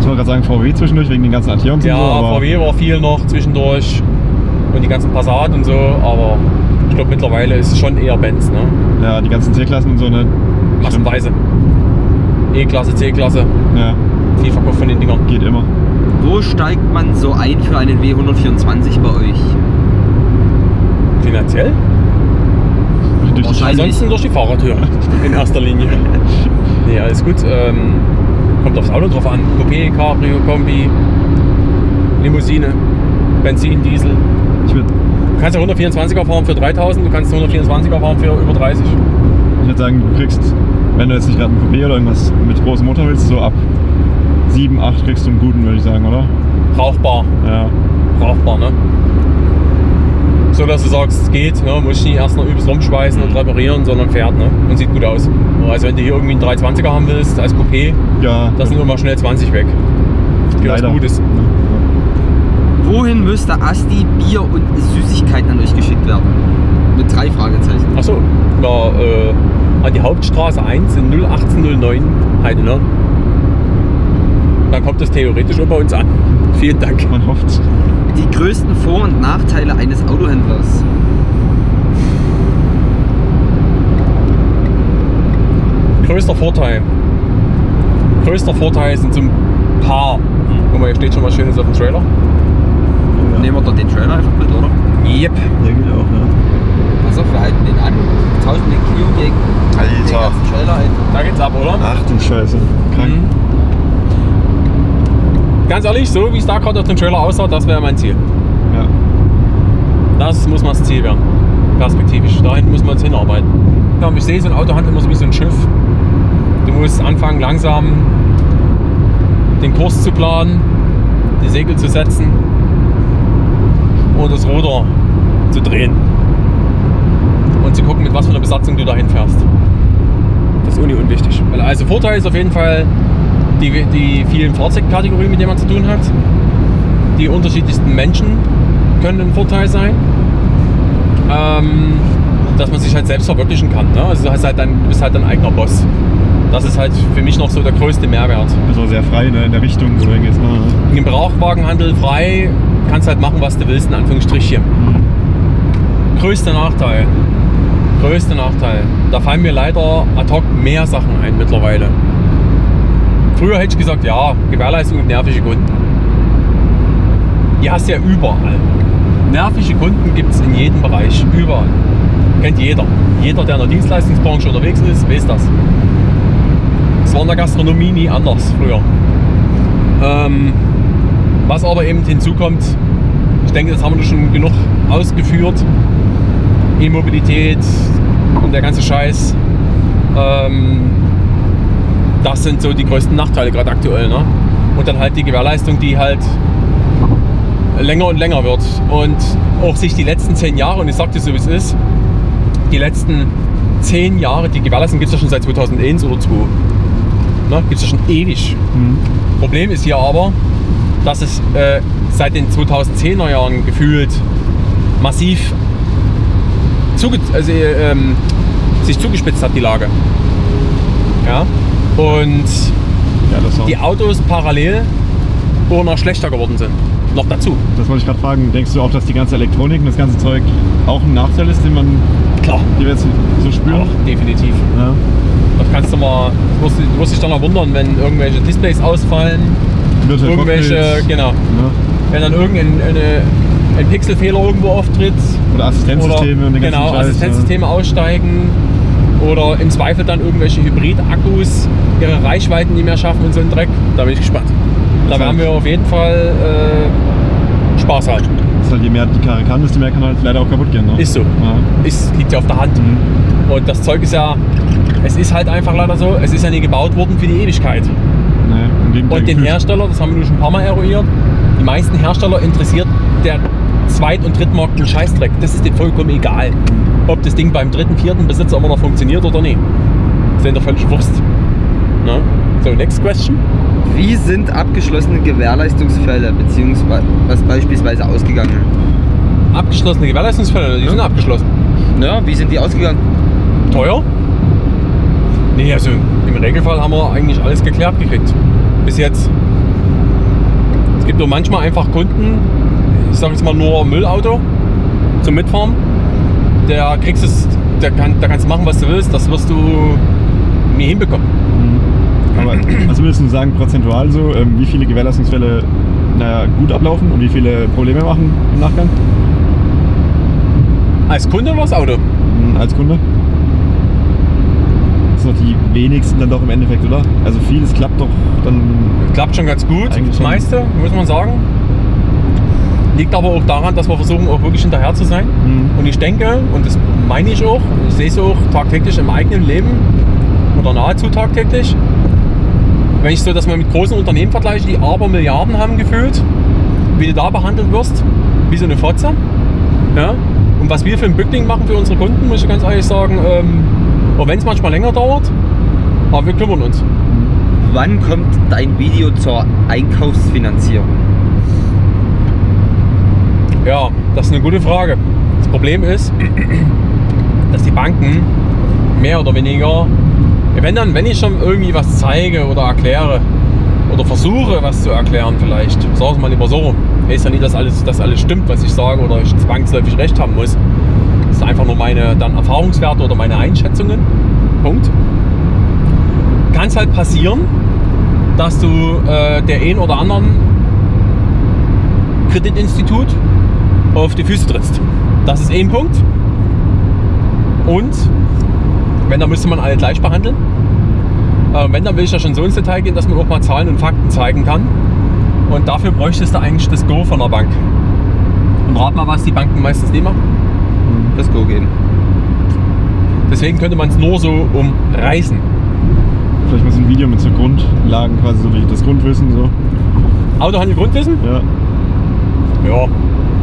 Ich wollte gerade sagen VW zwischendurch wegen den ganzen Antions ja, so. VW war viel noch zwischendurch und die ganzen Passat und so, aber ich glaube mittlerweile ist es schon eher Benz, ne? Ja, die ganzen C-Klassen und so, ne? Massenweise. E-Klasse, C-Klasse, Ja, viel verkauft von den Dingern. geht immer. Wo steigt man so ein für einen W124 bei euch? Finanziell? Durch Wahrscheinlich. Ansonsten durch die Fahrradtür in erster Linie. Nee, alles gut. Ähm, kommt aufs Auto drauf an. Coupé, Cabrio, Kombi, Limousine, Benzin, Diesel. Ich würde Du kannst ja 124er fahren für 3000, du kannst 124er fahren für über 30. ich würd sagen, du kriegst, wenn du jetzt nicht gerade ein Coupé oder irgendwas mit großem Motor willst, so ab 7, 8 kriegst du einen guten, würde ich sagen, oder? Brauchbar, Ja. brauchbar, ne? So dass du sagst, es geht, ne? muss ich nicht erst noch übelst rumschweißen und reparieren, sondern fährt ne? und sieht gut aus. Also wenn du hier irgendwie einen 320er haben willst als Coupé, Ja. da sind immer schnell 20 weg. Für was. Gutes. Wohin müsste Asti Bier und Süßigkeiten an euch geschickt werden? Mit drei Fragezeichen. Achso, na, äh, an die Hauptstraße 1 in 01809 Heidenau. Dann kommt das theoretisch auch bei uns an. Vielen Dank. Man hofft. Die größten Vor- und Nachteile eines Autohändlers. Größter Vorteil. Größter Vorteil sind so ein paar. Guck mal, hier steht schon was Schönes auf dem Trailer. Nehmen wir doch den Trailer einfach mit, oder? Yep. Der geht auch, ne? Pass auf, wir halten den an, tauschen den Clio gegen den Alter. ganzen Trailer ein. Da geht's ab, oder? Ach du Scheiße. Krank. Mhm. Ganz ehrlich, so wie es da gerade auf dem Trailer aussah, das wäre mein Ziel. Ja. Das muss mal das Ziel werden. Perspektivisch. Dahin müssen wir uns hinarbeiten. Ja, ich sehe so ein Autohandel immer so wie so ein Schiff. Du musst anfangen, langsam den Kurs zu planen, die Segel zu setzen und das Ruder zu drehen. Und zu gucken, mit was für einer Besatzung du dahin fährst. Das ist uni unwichtig. Also Vorteil ist auf jeden Fall die, die vielen Fahrzeugkategorien, mit denen man zu tun hat. Die unterschiedlichsten Menschen können ein Vorteil sein. Ähm, dass man sich halt selbst verwirklichen kann. Ne? Also du, hast halt dein, du bist halt dein eigener Boss. Das ist halt für mich noch so der größte Mehrwert. Also sehr frei ne, in der Richtung, wo du hingehst. Ne? Im Gebrauchtwagenhandel frei kannst halt machen, was du willst, in Anführungsstrichen. Größter Nachteil. Größter Nachteil. Da fallen mir leider ad hoc mehr Sachen ein mittlerweile. Früher hätte ich gesagt, ja, Gewährleistung und nervige Kunden. Die hast du ja überall. Nervige Kunden gibt es in jedem Bereich, überall. Kennt jeder. Jeder, der in der Dienstleistungsbranche unterwegs ist, weiß das. Es war in der Gastronomie nie anders früher. Ähm, was aber eben hinzukommt, ich denke, das haben wir schon genug ausgeführt. E-Mobilität und der ganze Scheiß. Ähm, das sind so die größten Nachteile gerade aktuell. Ne? Und dann halt die Gewährleistung, die halt länger und länger wird. Und auch sich die letzten zehn Jahre, und ich sag dir so wie es ist, die letzten zehn Jahre, die Gewährleistung gibt es ja schon seit 2001 oder 2. Ne? Gibt es ja schon ewig. Mhm. Problem ist hier aber, dass es äh, seit den 2010er Jahren gefühlt massiv zuge also, ähm, sich zugespitzt hat, die Lage. Ja? Und Ja, auch. die Autos parallel oder noch schlechter geworden sind. Noch dazu. Das wollte ich gerade fragen. Denkst du auch, dass die ganze Elektronik und das ganze Zeug auch ein Nachteil ist, den man Klar. die wir jetzt so spüren? Auch definitiv. Ja. Das kannst du mal, du wirst, wirst dich dann auch wundern, wenn irgendwelche Displays ausfallen, Virtual irgendwelche, Cockpits, genau, ne? wenn dann irgendein eine, ein Pixelfehler irgendwo auftritt Oder Assistenzsysteme oder und den ganzen genau, Scheiß, Assistenzsysteme aussteigen oder im Zweifel dann irgendwelche Hybrid-Akkus ihre Reichweiten nicht mehr schaffen und so ein Dreck. Da bin ich gespannt. Da werden wir auf jeden Fall äh, Spaß haben. Ist halt, je mehr die Karre kann, desto mehr kann halt leider auch kaputt gehen. Ne? Ist so. Ja. Ist, liegt ja auf der Hand. Mhm. Und das Zeug ist ja, es ist halt einfach leider so, es ist ja nie gebaut worden für die Ewigkeit. Nee, Und den. Hersteller, das haben wir schon ein paar Mal eruiert, die meisten Hersteller interessiert der Zweit- und Drittmarkt einen Scheißdreck. Das ist denen vollkommen egal. Ob das Ding beim dritten, vierten Besitzer immer noch funktioniert oder nicht. Das ist doch völlig Wurst. Na? So, next question. Wie sind abgeschlossene Gewährleistungsfälle beziehungsweise was beispielsweise ausgegangen? Abgeschlossene Gewährleistungsfälle, die sind abgeschlossen. Ja, wie sind die ausgegangen? Teuer? Nee, also im Regelfall haben wir eigentlich alles geklärt gekriegt. Bis jetzt. Es gibt nur manchmal einfach Kunden, ich sage jetzt mal nur Müllauto zum Mitfahren. Der kriegst es, der kann, da kannst du machen, was du willst, das wirst du nie hinbekommen. Aber was würdest du sagen, prozentual so, ähm, wie viele Gewährleistungsfälle naja, gut ablaufen und wie viele Probleme machen im Nachgang Als Kunde oder das Auto? Mhm, als Kunde? Das sind doch die wenigsten dann doch im Endeffekt, oder? Also vieles klappt doch dann. Klappt schon ganz gut, das meiste, muss man sagen. Liegt aber auch daran, dass wir versuchen, auch wirklich hinterher zu sein. Mhm. Und ich denke, und das meine ich auch, ich sehe es auch tagtäglich im eigenen Leben oder nahezu tagtäglich, wenn ich so das mal mit großen Unternehmen vergleiche, die aber Milliarden haben gefühlt, wie du da behandelt wirst, wie so eine Fotze. Ja? Und was wir für ein Bückling machen für unsere Kunden, muss ich ganz ehrlich sagen, ähm, auch wenn es manchmal länger dauert, aber wir kümmern uns. Wann kommt dein Video zur Einkaufsfinanzierung? Ja, das ist eine gute Frage. Das Problem ist, dass die Banken mehr oder weniger, wenn dann, wenn ich schon irgendwie was zeige oder erkläre oder versuche, was zu erklären vielleicht, sag es mal lieber so, ist ja nicht, dass alles, dass alles stimmt, was ich sage oder ich zwangsläufig recht haben muss. Das ist einfach nur meine dann Erfahrungswerte oder meine Einschätzungen. Punkt. Kann es halt passieren, dass du äh, der einen oder anderen Kreditinstitut auf die Füße trittst. Das ist ein Punkt. Und wenn, dann müsste man alle gleich behandeln. Äh, wenn, dann will ich ja schon so ins Detail gehen, dass man auch mal Zahlen und Fakten zeigen kann. Und dafür bräuchtest du eigentlich das Go von der Bank. Und rat mal, was die Banken meistens nicht machen. Das Go geben. Deswegen könnte man es nur so umreißen. Vielleicht mal so ein Video mit so Grundlagen, quasi so wie das Grundwissen. So. Autohandel Grundwissen? Ja. Ja.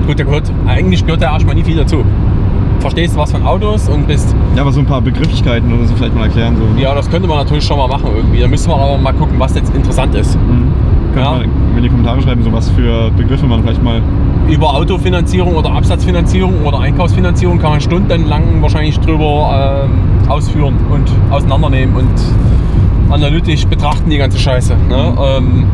Gut, der gehört, eigentlich gehört da erstmal nie viel dazu. Verstehst du was von Autos und bist ja, aber so ein paar Begrifflichkeiten oder so vielleicht mal erklären. So. Ja, das könnte man natürlich schon mal machen irgendwie. Da müsste man aber mal gucken, was jetzt interessant ist. Mhm. Könnt Ja. mal in die Kommentare schreiben, so was für Begriffe man vielleicht mal. Über Autofinanzierung oder Absatzfinanzierung oder Einkaufsfinanzierung kann man stundenlang wahrscheinlich drüber ähm, ausführen und auseinandernehmen und analytisch betrachten die ganze Scheiße. Ne? Ähm,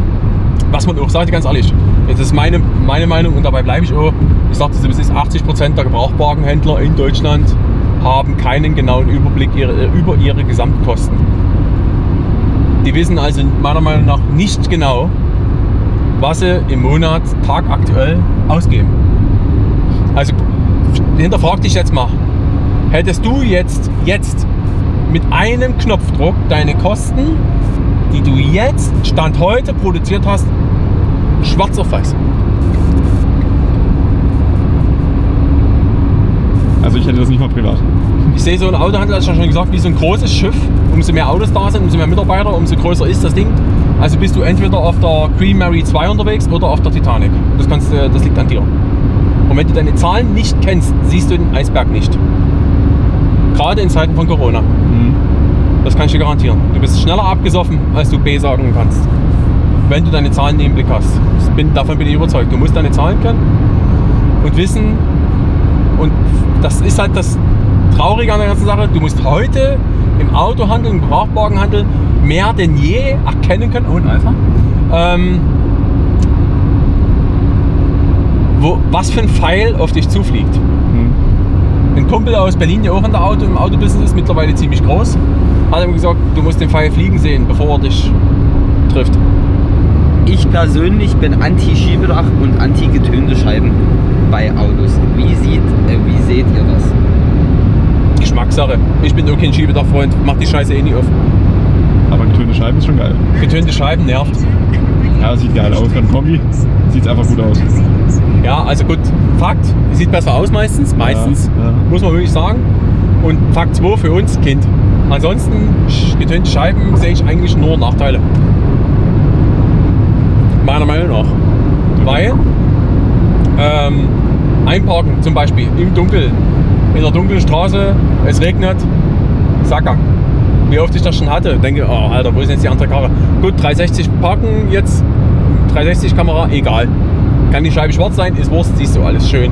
was man auch sagt, ganz ehrlich, jetzt ist meine, meine Meinung und dabei bleibe ich auch, ich sagte es ist 80% der Gebrauchwagenhändler in Deutschland haben keinen genauen Überblick ihre, über ihre Gesamtkosten. Die wissen also meiner Meinung nach nicht genau, was sie im Monat tagaktuell ausgeben. Also hinterfrag dich jetzt mal, hättest du jetzt, jetzt mit einem Knopfdruck deine Kosten, die du jetzt, Stand heute produziert hast, schwarz auf weiß? Also ich hätte das nicht mal privat. Ich sehe so einen Autohandel, hast du ja schon gesagt, wie so ein großes Schiff. Umso mehr Autos da sind, umso mehr Mitarbeiter, umso größer ist das Ding. Also bist du entweder auf der Queen Mary 2 unterwegs oder auf der Titanic. Das, kannst, das liegt an dir. Und wenn du deine Zahlen nicht kennst, siehst du den Eisberg nicht. Gerade in Zeiten von Corona. Mhm. Das kann ich dir garantieren. Du bist schneller abgesoffen, als du B sagen kannst. Wenn du deine Zahlen im Blick hast. Bin, davon bin ich überzeugt. Du musst deine Zahlen kennen und wissen. Und das ist halt das Traurige an der ganzen Sache. Du musst heute im Autohandel, im Gebrauchwagenhandel mehr denn je erkennen können. Und Alter. Ähm, wo, was für ein Pfeil auf dich zufliegt. Hm. Ein Kumpel aus Berlin, der auch in der Auto, im Autobusiness ist, mittlerweile ziemlich groß, hat ihm gesagt, du musst den Pfeil fliegen sehen, bevor er dich trifft. Ich persönlich bin anti-Schiebedach und anti-getönte Scheiben bei Autos. Wie, sieht, äh, wie seht ihr das? Geschmackssache. Ich bin auch kein Schiebedach-Freund, mach die Scheiße eh nie auf. Aber getönte Scheiben ist schon geil. Getönte Scheiben nervt. Ja, sieht geil aus. Beim Kombi sieht es einfach gut aus. Ja, also gut, Fakt, sieht besser aus meistens, meistens, ja. muss man wirklich sagen. Und Fakt 2 für uns, Kind. Ansonsten, getönte Scheiben sehe ich eigentlich nur Nachteile. Meiner Meinung nach. Weil, ähm, einparken zum Beispiel im Dunkeln, in der dunklen Straße, es regnet, Sackgang. Wie oft ich das schon hatte, denke, oh Alter, wo ist jetzt die andere Karre? Gut, 360 parken jetzt, 360 Kamera, egal. Kann die Scheibe schwarz sein, ist Wurst, siehst du alles schön.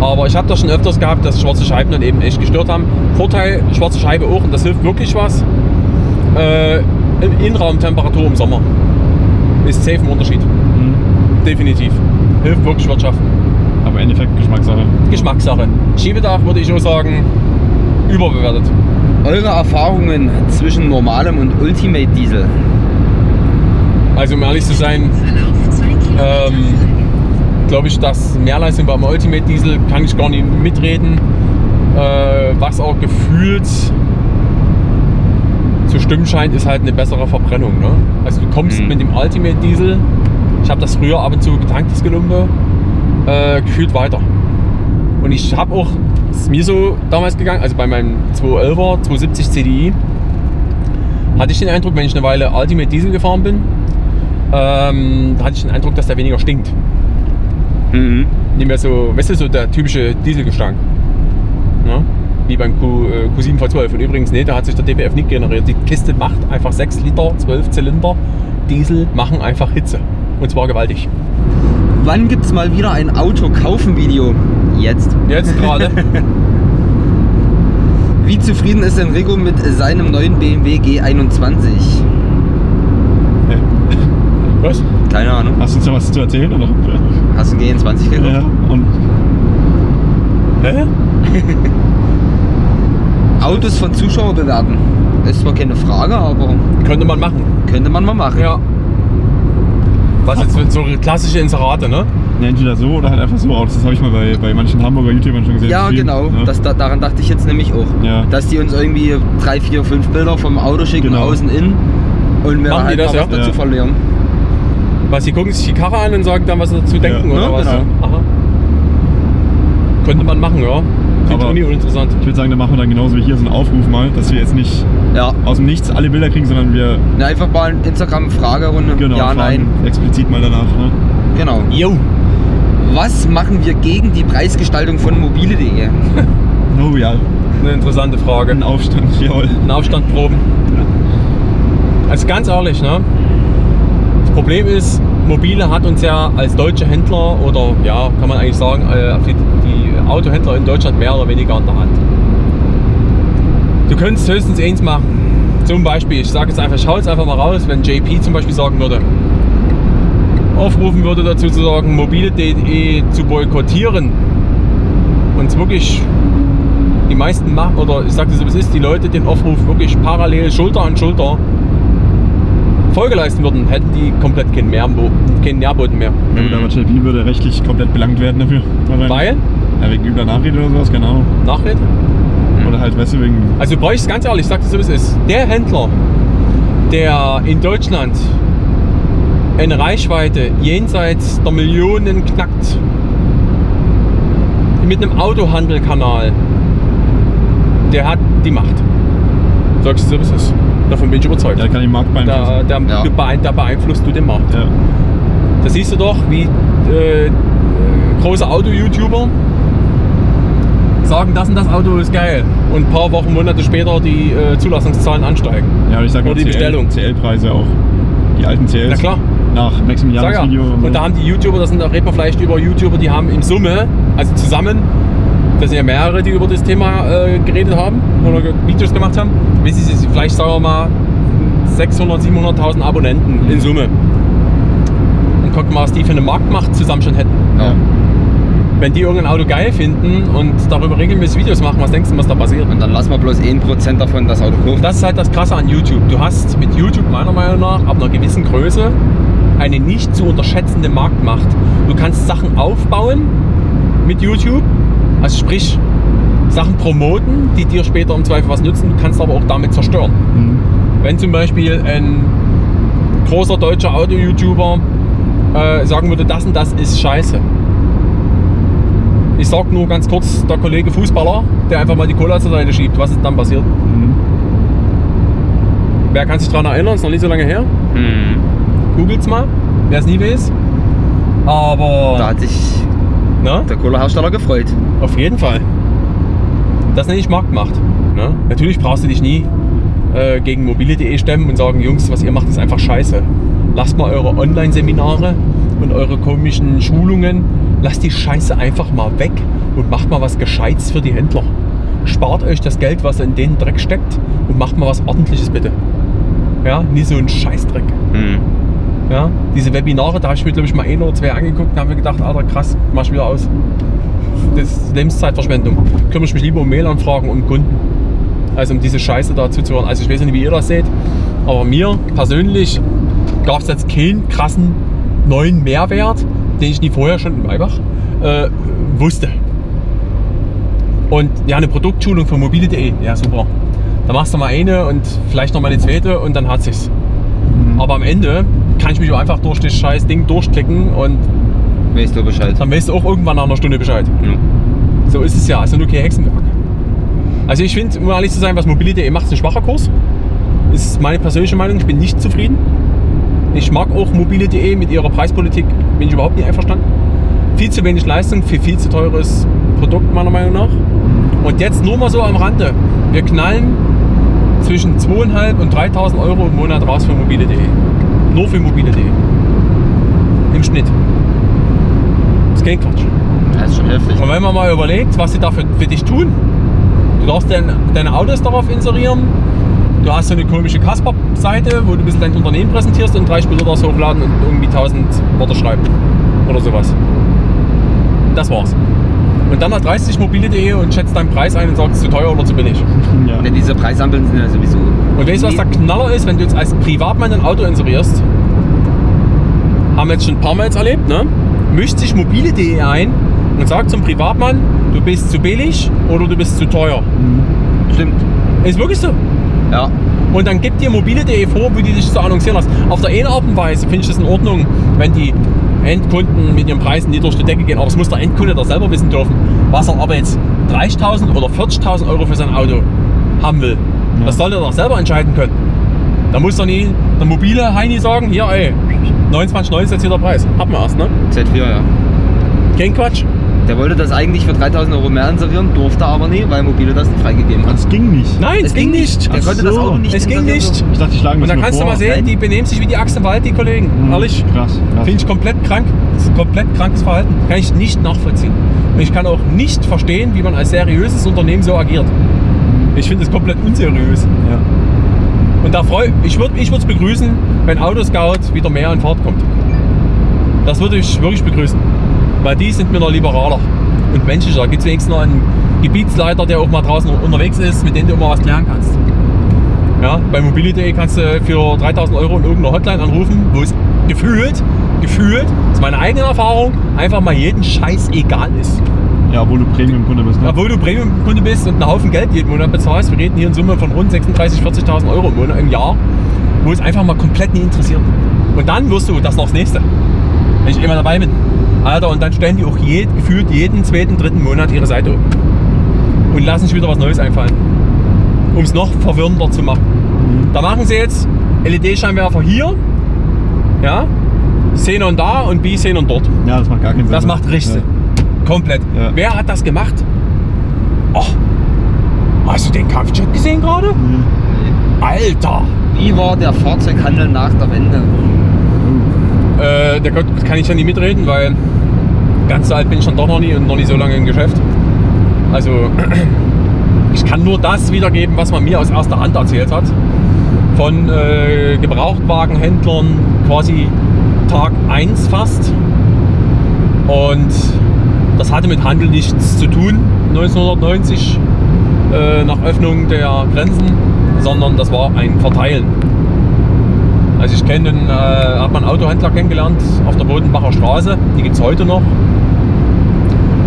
Aber ich habe das schon öfters gehabt, dass schwarze Scheiben dann eben echt gestört haben. Vorteil, schwarze Scheibe auch, und das hilft wirklich was. Äh, Innenraumtemperatur im Sommer ist safe ein Unterschied. Hm. Definitiv. Hilft wirklich Wirtschaften. Aber im Endeffekt Geschmackssache. Geschmackssache. Schiebedach würde ich auch sagen, überbewertet. Eure Erfahrungen zwischen normalem und Ultimate Diesel? Also um ehrlich zu sein, ähm, glaube ich, dass Mehrleistung beim Ultimate Diesel kann ich gar nicht mitreden. Äh, was auch gefühlt zu stimmen scheint, ist halt eine bessere Verbrennung. Ne? Also du kommst Mhm. mit dem Ultimate Diesel, ich habe das früher ab und zu getankt, das Gelumpe, äh, gefühlt weiter. Und ich habe auch, es ist mir so damals gegangen, also bei meinem 211er, 270 CDI, hatte ich den Eindruck, wenn ich eine Weile Ultimate Diesel gefahren bin, ähm, da hatte ich den Eindruck, dass der weniger stinkt. Mhm. Nicht mehr so, weißt du, so der typische Dieselgestank. Ne? Wie beim Q, äh, Q7 V12. Und übrigens, nee, da hat sich der DPF nicht generiert. Die Kiste macht einfach 6 Liter, 12 Zylinder. Diesel machen einfach Hitze. Und zwar gewaltig. Wann gibt's mal wieder ein Auto-Kaufen-Video? Jetzt. Jetzt gerade. Wie zufrieden ist Enrico mit seinem neuen BMW G21? Was? Keine Ahnung. Hast du uns noch was zu erzählen? Oder? Hast du einen G21 gekauft? Ja. Und Hä? Autos von Zuschauern bewerten. Ist zwar keine Frage, aber Könnte man machen. könnte man mal machen. Ja. Was jetzt so klassische Inserate, ne? ne, entweder so oder halt einfach so aus. Das habe ich mal bei, bei manchen Hamburger YouTubern schon gesehen. Ja, genau. ne? Das, da, daran dachte ich jetzt nämlich auch. Ja. Dass die uns irgendwie drei, vier, fünf Bilder vom Auto schicken, Genau. außen in. Und wir Machen die halt das, ja? dazu Ja. verlieren. Was, die gucken sich die Karre an und sagen dann, was sie dazu denken, Ja, oder ja, was? genau. Aha. Könnte man machen, ja. Aber- ich nie uninteressant. Ich würde sagen, da machen wir dann genauso wie hier so einen Aufruf mal, dass wir jetzt nicht Ja. aus dem Nichts alle Bilder kriegen, sondern wir Na, Einfach mal eine Instagram-Fragerunde. genau ja, nein. explizit mal danach. Ne? Genau. Jo. Was machen wir gegen die Preisgestaltung von mobile.de? Oh ja, Eine interessante Frage. ein Aufstand, jawohl. einen Aufstand proben. Also ganz ehrlich, ne? Problem ist, Mobile hat uns ja als deutsche Händler oder ja, kann man eigentlich sagen, äh, die, Autohändler in Deutschland mehr oder weniger an der Hand. Du könntest höchstens eins machen. Zum Beispiel, ich sage jetzt einfach, schau jetzt einfach mal raus, wenn JP zum Beispiel sagen würde, aufrufen würde dazu zu sagen, mobile.de zu boykottieren und es wirklich die meisten machen, oder ich sage wie es ist, die Leute den Aufruf wirklich parallel Schulter an Schulter Folge leisten würden, hätten die komplett keinen, Nährboden mehr. Ja, gut, aber JP würde rechtlich komplett belangt werden dafür. Weil, Ja, wegen übler Nachrede oder sowas, genau. Nachrede, Oder halt, weißt du, wegen. also du bräuchst ganz ehrlich, ich sag das so wie es ist, der Händler, der in Deutschland eine Reichweite jenseits der Millionen knackt, mit einem Autohandelkanal, der hat die Macht. Sagst du so wie es ist. Davon bin ich überzeugt. Ja, kann den Markt Da, beeinflussen. da, Ja. du beein- da beeinflusst du den Markt. Ja. Das siehst du doch, wie äh, große Auto-YouTuber sagen, das und das Auto ist geil. Und ein paar Wochen, Monate später die äh, Zulassungszahlen ansteigen. ja, und ich sag Oder mal, die Bestellung. CL-Preise auch. Die alten CLs. Na klar. Nach Maximilians ja. Video. Und da haben die YouTuber, das sind, da reden wir vielleicht über YouTuber, die haben in Summe, also zusammen, das sind ja mehrere, die über das Thema äh, geredet haben oder Videos gemacht haben, wie sie vielleicht, sagen wir mal, 600, 700.000 Abonnenten in Summe. Und guck mal, was die für eine Marktmacht zusammen schon hätten. Ja. Wenn die irgendein Auto geil finden und darüber regelmäßig Videos machen, was denkst du, was da passiert? Und dann lassen wir bloß 1% davon das Auto kaufen. Das ist halt das Krasse an YouTube. Du hast mit YouTube meiner Meinung nach ab einer gewissen Größe eine nicht zu unterschätzende Marktmacht. Du kannst Sachen aufbauen mit YouTube, also sprich Sachen promoten, die dir später im Zweifel was nützen, du kannst aber auch damit zerstören. Mhm. Wenn zum Beispiel ein großer deutscher Auto-YouTuber äh, sagen würde, das und das ist scheiße. Ich sag nur ganz kurz, der Kollege Fußballer, der einfach mal die Cola zur Seite schiebt, was ist dann passiert? Mhm. Wer kann sich daran erinnern? Ist noch nicht so lange her. Hm. Googelt's mal, wer es nie weiß. Aber Da hat sich ne? der Cola-Hersteller gefreut. auf jeden Fall. Das nenne ich Marktmacht. Ne? Natürlich brauchst du dich nie äh, gegen mobile.de stemmen und sagen, Jungs, was ihr macht, ist einfach scheiße. Lasst mal eure Online-Seminare und eure komischen Schulungen, lasst die Scheiße einfach mal weg und macht mal was Gescheites für die Händler. Spart euch das Geld, was in den Dreck steckt und macht mal was Ordentliches bitte. Ja, nie so ein Scheißdreck. Hm. Ja, diese Webinare, da habe ich mir, glaube ich, mal ein oder zwei angeguckt und habe mir gedacht, Alter, krass, mach ich wieder aus. Das ist Lebenszeitverschwendung. Kümmere ich mich lieber um Mailanfragen und Kunden, als um diese Scheiße da zuzuhören. Also ich weiß nicht, wie ihr das seht, aber mir persönlich gab es jetzt keinen krassen neuen Mehrwert, den ich nie vorher schon in Weibach äh, wusste. Und ja, eine Produktschulung für mobile.de, ja super. Da machst du mal eine und vielleicht noch mal eine zweite und dann hat sich's. Aber am Ende kann ich mich auch einfach durch das scheiß Ding durchklicken und Weißt du Bescheid? dann weißt du auch irgendwann nach einer Stunde Bescheid. Ja. So ist es ja, also nur kein Hexenwerk. Also ich finde, um ehrlich zu sein, was mobile.de macht, ist ein schwacher Kurs. Ist meine persönliche Meinung, ich bin nicht zufrieden. Ich mag auch mobile.de mit ihrer Preispolitik, bin ich überhaupt nicht einverstanden. Viel zu wenig Leistung für viel zu teures Produkt meiner Meinung nach. Und jetzt nur mal so am Rande. Wir knallen zwischen 2.500 und 3.000 Euro im Monat raus für mobile.de. Nur für mobile.de. Im Schnitt. Das ist kein Quatsch. Das ist schon heftig. Und wenn man mal überlegt, was sie dafür für dich tun, du darfst dein, deine Autos darauf inserieren, du hast so eine komische Kasper-Seite, wo du ein bisschen dein Unternehmen präsentierst und drei Bilder das hochladen und irgendwie 1000 Worte schreiben oder sowas. Das war's. Und dann hat 30 mobile.de und schätzt deinen Preis ein und sagt, es ist zu teuer oder zu billig. Ja. Ne, diese Preisampeln sind ja sowieso. Und weißt du, was der Knaller ist, wenn du jetzt als Privatmann ein Auto inserierst? Haben wir jetzt schon ein paar Mal jetzt erlebt, ne? Mischt sich mobile.de ein und sagt zum Privatmann, du bist zu billig oder du bist zu teuer. Stimmt. Ist wirklich so. Ja. Und dann gibt dir mobile.de vor, wie die dich so annoncieren lassen. Auf der einen Art und Weise finde ich das in Ordnung, wenn die Endkunden mit ihren Preisen nie durch die Decke gehen. Aber es muss der Endkunde doch selber wissen dürfen, was er aber jetzt 30.000 oder 40.000 Euro für sein Auto haben will. Ja. Das soll er doch selber entscheiden können. Da muss doch nie der mobile Heini sagen, hier ey, 29,90 ist jetzt hier der Preis. Haben wir erst, ne? Z4, ja. Kein Quatsch. Der wollte das eigentlich für 3000 Euro mehr inserieren, durfte aber nie, weil mobile das nicht freigegeben hat. Das ging nicht. Nein, es ging nicht. Der konnte das so. Auto nicht Es ging nicht. Ich dachte, die schlagen Und das da nur kannst du vor. mal sehen, Nein. die benehmen sich wie die Axt im Wald, die Kollegen. Mhm. Ehrlich. Krass. krass. Finde ich komplett krank. Das ist ein komplett krankes Verhalten. Kann ich nicht nachvollziehen. Und ich kann auch nicht verstehen, wie man als seriöses Unternehmen so agiert. Ich finde es komplett unseriös. Ja. Und da freu, ich würde ich es begrüßen, wenn Autoscout wieder mehr in Fahrt kommt. Das würde ich wirklich begrüßen. Weil die sind mir noch liberaler und menschlicher. Da gibt es wenigstens noch einen Gebietsleiter, der auch mal draußen unterwegs ist, mit dem du immer was lernen kannst. Ja, bei mobile.de kannst du für 3000 Euro in irgendeiner Hotline anrufen, wo es gefühlt, gefühlt, das ist meine eigene Erfahrung, einfach mal jeden Scheiß egal ist. Ja, obwohl du Premium-Kunde bist. Ne? Obwohl du Premium-Kunde bist und einen Haufen Geld jeden Monat bezahlst. Wir reden hier in Summe von rund 36.000, 40.000 Euro im, Monat, im Jahr, wo es einfach mal komplett nie interessiert. Und dann wirst du das noch das nächste, wenn ich immer dabei bin. Alter, und dann stellen die auch jed, gefühlt jeden zweiten, dritten Monat ihre Seite um. Und lassen sich wieder was Neues einfallen. Um es noch verwirrender zu machen. Da machen sie jetzt LED-Scheinwerfer hier, ja, Xenon da und B-Xenon dort. Ja, das macht gar keinen Sinn. Das macht richtig Ja. Komplett. Ja. Wer hat das gemacht? Oh, hast du den Kampfjet gesehen gerade? Mhm. Alter! Wie war der Fahrzeughandel nach der Wende? Äh, der Gott kann ich ja nie mitreden, weil ganz so alt bin ich dann doch noch nie und noch nie so lange im Geschäft. Also ich kann nur das wiedergeben, was man mir aus erster Hand erzählt hat. Von äh, Gebrauchtwagenhändlern quasi Tag 1 fast. Und Das hatte mit Handel nichts zu tun 1990 äh, nach Öffnung der Grenzen, sondern das war ein Verteilen. Also ich kenne äh, habe einen Autohändler kennengelernt auf der Bodenbacher Straße, die gibt es heute noch.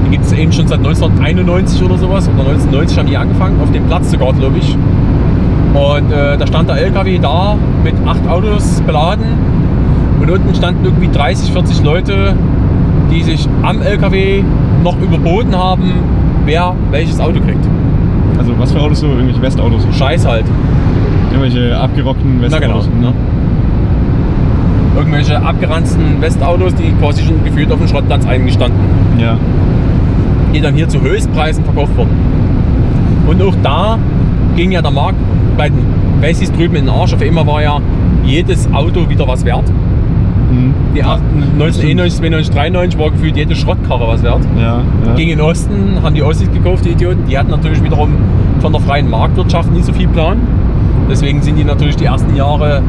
Die gibt es eben schon seit 1991 oder sowas, oder 1990 haben die angefangen, auf dem Platz sogar, glaube ich. Und äh, da stand der LKW da mit acht Autos beladen und unten standen irgendwie 30, 40 Leute, die sich am LKW noch überboten haben, wer welches Auto kriegt. Also was für Autos so? Irgendwelche Westautos? Scheiß halt. Irgendwelche abgerockten Na genau. Westautos? Ne? Irgendwelche abgeranzten Westautos, die quasi schon gefühlt auf dem Schrottplatz eingestanden, Ja. die dann hier zu Höchstpreisen verkauft wurden. Und auch da ging ja der Markt bei den Wessis drüben in den Arsch. Auf einmal war ja jedes Auto wieder was wert. Mhm. Die ersten 1991, 92, 93 war gefühlt jede Schrottkarre was wert. Ja, ja. Ging in den Osten, haben die Ossis gekauft, die Idioten. Die hatten natürlich wiederum von der freien Marktwirtschaft nicht so viel Plan. Deswegen sind die natürlich die ersten Jahre,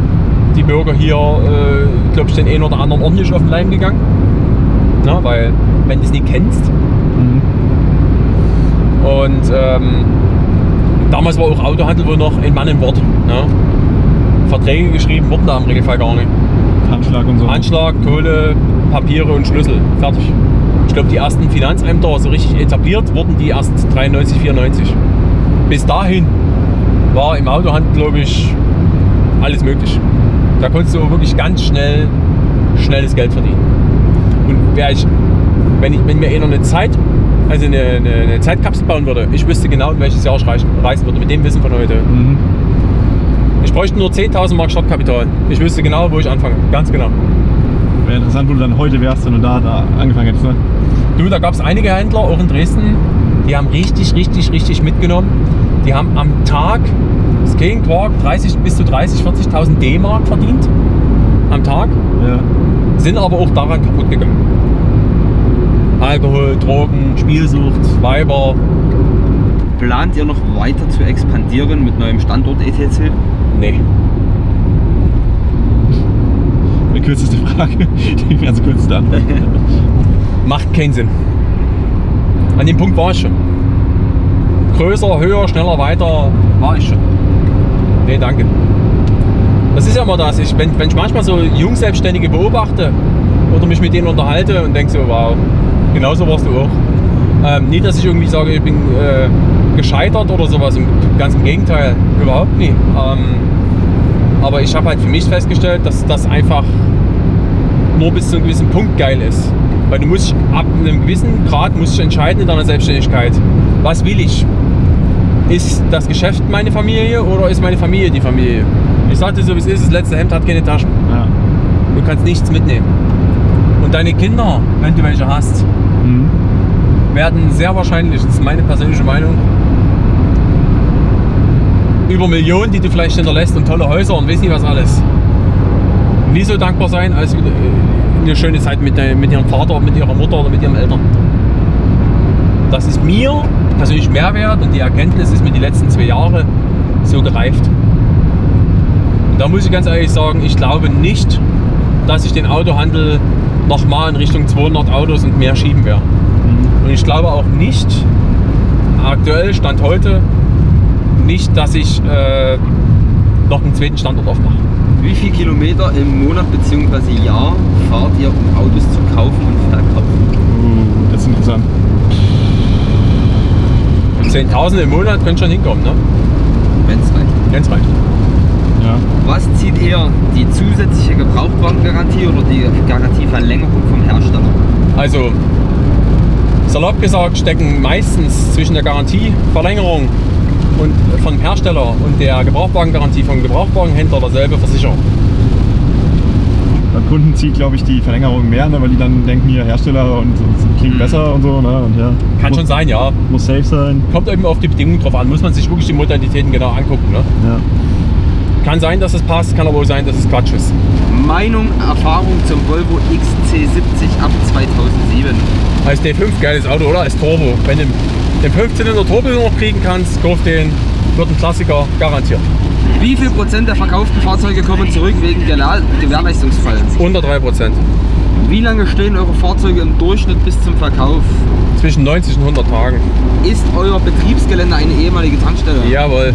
die Bürger hier, äh, glaube ich, den einen oder anderen ordentlich auf den Leim gegangen. Na, weil, wenn du es nicht kennst. Mhm. Und ähm, damals war auch Autohandel wohl noch ein Mann im Wort. Ne? Verträge geschrieben wurden da im Regelfall gar nicht. Handschlag und so. Anschlag, Kohle, Papiere und Schlüssel. Fertig. Ich glaube, die ersten Finanzämter so richtig etabliert wurden die erst 93, 94. Bis dahin war im Autohandel, glaube ich, alles möglich. Da konntest du wirklich ganz schnell schnelles Geld verdienen. Und wär ich, wenn, ich, wenn mir einer eine Zeit, also eine, eine, eine Zeitkapsel bauen würde, ich wüsste genau, in welches Jahr ich reisen, reisen würde, mit dem Wissen von heute. Mhm. Ich bräuchte nur 10.000 Mark Startkapital. Ich wüsste genau, wo ich anfange. Ganz genau. Wäre interessant, wo du dann heute wärst, wenn du da, da angefangen hättest. Ne? Du, da gab es einige Händler, auch in Dresden, die haben richtig, richtig, richtig mitgenommen. Die haben am Tag, ging Quark, 30 bis zu 30, 40.000 D-Mark verdient. Am Tag. Ja. Sind aber auch daran kaputt gegangen. Alkohol, Drogen, Spielsucht, Weiber. Plant ihr noch weiter zu expandieren mit neuem Standort ETC? Nee. Die kürzeste Frage. Die ganz kürzeste Antwort. Macht keinen Sinn. An dem Punkt war ich schon. Größer, höher, schneller, weiter war ich schon. Nee, danke. Das ist ja immer das. Ich, wenn, wenn ich manchmal so Jungselbstständige beobachte oder mich mit denen unterhalte und denke so, wow, genauso warst du auch. Ähm, nie, dass ich irgendwie sage, ich bin äh, gescheitert oder sowas. Ganz im Gegenteil, überhaupt nie. Ähm, aber ich habe halt für mich festgestellt, dass das einfach nur bis zu einem gewissen Punkt geil ist. Weil du musst ab einem gewissen Grad musst dich entscheiden in deiner Selbstständigkeit. Was will ich? Ist das Geschäft meine Familie oder ist meine Familie die Familie? Ich sagte so, wie es ist, das letzte Hemd hat keine Taschen. Ja. Du kannst nichts mitnehmen. Und deine Kinder, wenn du welche hast, Mhm. werden sehr wahrscheinlich, das ist meine persönliche Meinung, über Millionen, die du vielleicht hinterlässt und tolle Häuser und weiß nicht was alles, nie so dankbar sein als äh, eine schöne Zeit mit, mit ihrem Vater, mit ihrer Mutter oder mit ihren Eltern. Das ist mir persönlich Mehrwert und die Erkenntnis ist mir die letzten zwei Jahre so gereift. Und da muss ich ganz ehrlich sagen, ich glaube nicht, dass ich den Autohandel nochmal in Richtung 200 Autos und mehr schieben werde. Mhm. Und ich glaube auch nicht, aktuell, Stand heute, nicht, dass ich äh, noch einen zweiten Standort aufmache. Wie viel Kilometer im Monat bzw. Jahr fahrt ihr, um Autos zu kaufen und verkaufen? Uh, das ist interessant. 10.000 im Monat können schon hinkommen, ne? Wenn es reicht. Ganz reicht. Ja. Was zieht eher die zusätzliche Gebrauchtwagengarantie oder die Garantieverlängerung vom Hersteller? Also, salopp gesagt, stecken meistens zwischen der Garantieverlängerung und vom Hersteller und der Gebrauchtwagengarantie vom Gebrauchtwagenhändler derselbe Versicherer. Beim Kunden zieht, glaube ich, die Verlängerung mehr, ne, weil die dann denken, hier Hersteller und es klingt Mhm. besser und so. Ne, und ja, Kann muss, schon sein, ja. Muss safe sein. Kommt eben auf die Bedingungen drauf an. Muss man sich wirklich die Modalitäten genau angucken. Ne? Ja. Kann sein, dass es passt, kann aber auch sein, dass es Quatsch ist. Meinung, Erfahrung zum Volvo XC70 ab 2007. Als D5, geiles Auto, oder? Als Turbo. Wenn du den 15er Turbo noch kriegen kannst, kauf den. Wird ein Klassiker, garantiert. Wie viel Prozent der verkauften Fahrzeuge kommen zurück wegen Gewähr- Gewährleistungsfall? Unter 3%. Wie lange stehen eure Fahrzeuge im Durchschnitt bis zum Verkauf? Zwischen 90 und 100 Tagen. Ist euer Betriebsgelände eine ehemalige Tankstelle? Jawohl.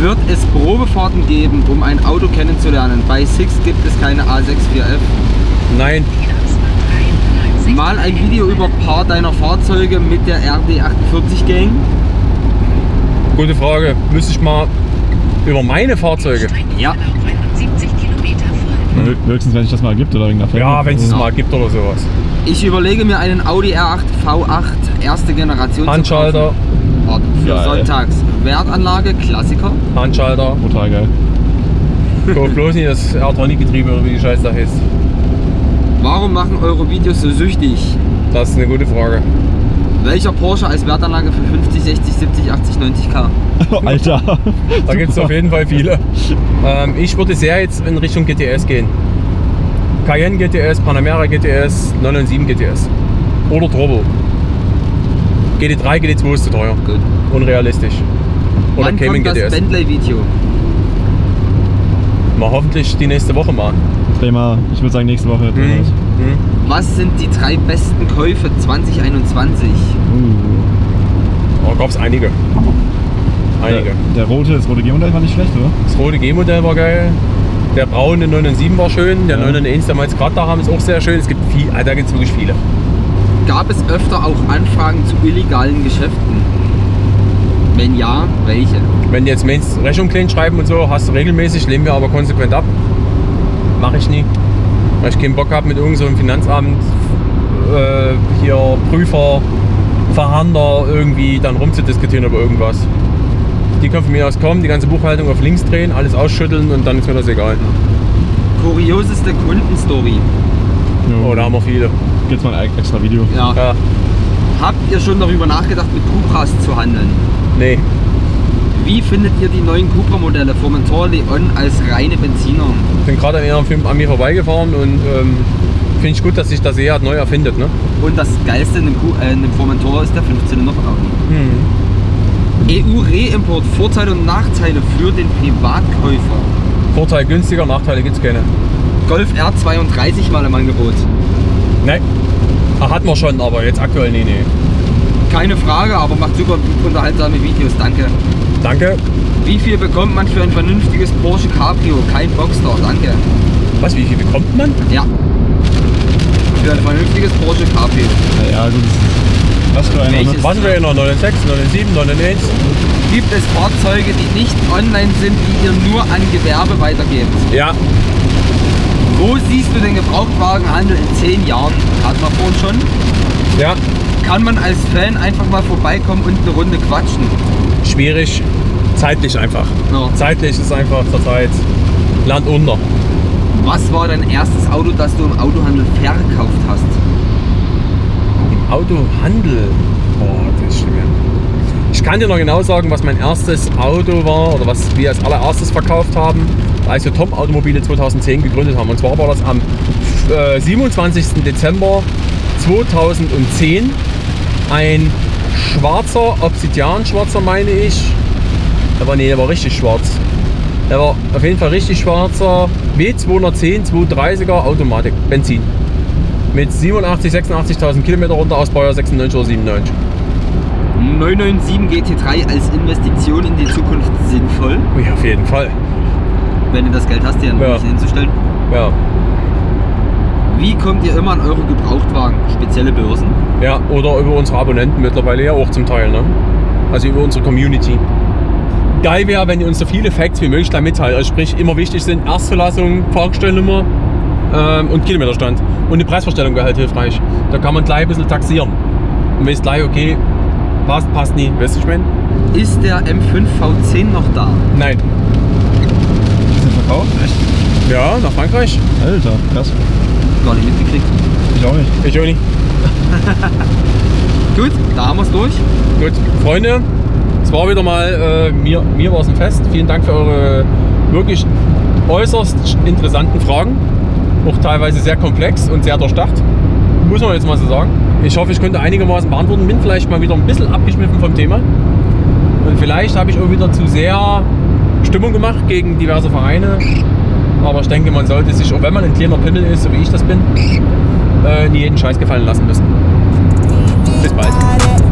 Wird es Probefahrten geben, um ein Auto kennenzulernen? Bei Six gibt es keine A64F. Nein. Mal ein Video über ein paar deiner Fahrzeuge mit der RD48 Gang. Gute Frage. Müsste ich mal über meine Fahrzeuge. Ja. 70 Kilometer folgen. Hö- Höchstens, wenn es das mal gibt oder wegen der Felge. Ja, wenn es es Also, mal gibt oder sowas. Ich überlege mir einen Audi R8 V8 erste Generation Handschalter, zu. Für Geil. Sonntags. Wertanlage, Klassiker. Handschalter. Total geil. Kauf bloß nicht das R-Tronic-Getriebe oder wie die Scheiße da heißt. Warum machen eure Videos so süchtig? Das ist eine gute Frage. Welcher Porsche als Wertanlage für 50, 60, 70, 80, 90k? Alter. Da gibt es auf jeden Fall viele. Ähm, ich würde sehr jetzt in Richtung GTS gehen. Cayenne GTS, Panamera GTS, 997 GTS. Oder Turbo. GT3, GT2 ist zu teuer. Gut. Unrealistisch. Oder Wann Cayman kommt das GTS. Bentley-Video? Mal hoffentlich die nächste Woche mal. Mal, ich würde sagen nächste Woche. Mhm. Mhm. Was sind die drei besten Käufe 2021? Uh. Oh, gab es einige. Einige. Der, der rote, das rote G-Modell war nicht schlecht, oder? Das rote G-Modell war geil. Der braune 997 war schön. Der Ja. 991, den wir jetzt gerade da haben, ist auch sehr schön. Es gibt viel, ah, da gibt es wirklich viele. Gab es öfter auch Anfragen zu illegalen Geschäften? Wenn ja, welche? Wenn du jetzt meinst, Rechnung klein schreiben und so, hast du regelmäßig, lehnen wir aber konsequent ab. Mache ich nie. Weil ich keinen Bock habe mit irgendeinem so Finanzamt, äh, hier Prüfer, Verhandler irgendwie dann rumzudiskutieren über irgendwas. Die können von mir aus kommen, die ganze Buchhaltung auf links drehen, alles ausschütteln und dann ist mir das egal. Kurioseste Kundenstory. Jo. Oh, da haben wir viele. Gibt's mal ein extra Video. Ja. Ja, Habt ihr schon darüber nachgedacht, mit Cupras zu handeln? nee. Wie findet ihr die neuen Cupra-Modelle Formentor Leon als reine Benziner? Ich bin gerade an einem Film an mir vorbeigefahren und ähm, finde ich gut, dass sich das Seat neu erfindet. Ne? Und das Geilste in dem, äh, in dem Formentor ist der 15 von Audi. EU-Reimport, Vorteile und Nachteile für den Privatkäufer. Vorteil günstiger, Nachteile gibt es keine. Golf R32 mal im Angebot. Nein. Hatten wir schon, aber jetzt aktuell nee, nee. Keine Frage, aber macht super unterhaltsame Videos, danke. Danke. Wie viel bekommt man für ein vernünftiges Porsche Cabrio? Kein Boxster, danke. Was, wie viel bekommt man? Ja. Für ein vernünftiges Porsche Cabrio. Ja, gut. Was für einer, ne? Was wir in der 96, 97, 99? Gibt es Fahrzeuge, die nicht online sind, die ihr nur an Gewerbe weitergebt? Ja. Wo siehst du den Gebrauchtwagenhandel in 10 Jahren? Hatten wir vorhin schon. Ja. Kann man als Fan einfach mal vorbeikommen und eine Runde quatschen? Schwierig. Zeitlich einfach. Ja. Zeitlich ist einfach zurzeit Land unter. Was war dein erstes Auto, das du im Autohandel verkauft hast? Im Autohandel. Boah, das ist schwer. Ich kann dir noch genau sagen, was mein erstes Auto war oder was wir als allererstes verkauft haben, als wir Tom Automobile 2010 gegründet haben. Und zwar war das am äh, 27. Dezember 2010 ein schwarzer, Obsidian-schwarzer meine ich. Aber nee, der war richtig schwarz. Der war auf jeden Fall richtig schwarzer W210 230er Automatik, Benzin. Mit 87, 86.000 Kilometer runter aus Baujahr 96 oder 97. 997 GT3 als Investition in die Zukunft sinnvoll, Ja, auf jeden Fall. wenn du das Geld hast, dir ja. hinzustellen. Ja. Wie kommt ihr immer an eure Gebrauchtwagen? Spezielle Börsen? ja, oder über unsere Abonnenten mittlerweile ja auch zum Teil. Ne? Also über unsere Community. Geil wäre, wenn ihr uns so viele Facts wie möglich da mitteilt. Also sprich, immer wichtig sind Erstzulassung, Fahrgestellnummer ähm, und Kilometerstand. Und die Preisverstellung wäre halt hilfreich. Da kann man gleich ein bisschen taxieren. Und weiß gleich, okay, passt, passt nie. Weißt du, ich meine? Ist der M5 V10 noch da? Nein. Die sind verkauft? Echt? Ja, nach Frankreich? Alter, krass. Gar nicht mitgekriegt. Ich auch nicht. Ich auch nicht. Gut, da haben wir es durch. Gut, Freunde, es war wieder mal, äh, mir, mir war es ein Fest. Vielen Dank für eure wirklich äußerst interessanten Fragen. Auch teilweise sehr komplex und sehr durchdacht. Muss man jetzt mal so sagen. Ich hoffe, ich konnte einigermaßen beantworten. Bin vielleicht mal wieder ein bisschen abgeschmiffen vom Thema. Und vielleicht habe ich auch wieder zu sehr Stimmung gemacht gegen diverse Vereine. Aber ich denke, man sollte sich, auch wenn man ein kleiner Pimmel ist, so wie ich das bin, äh, nie jeden Scheiß gefallen lassen müssen. Bis bald.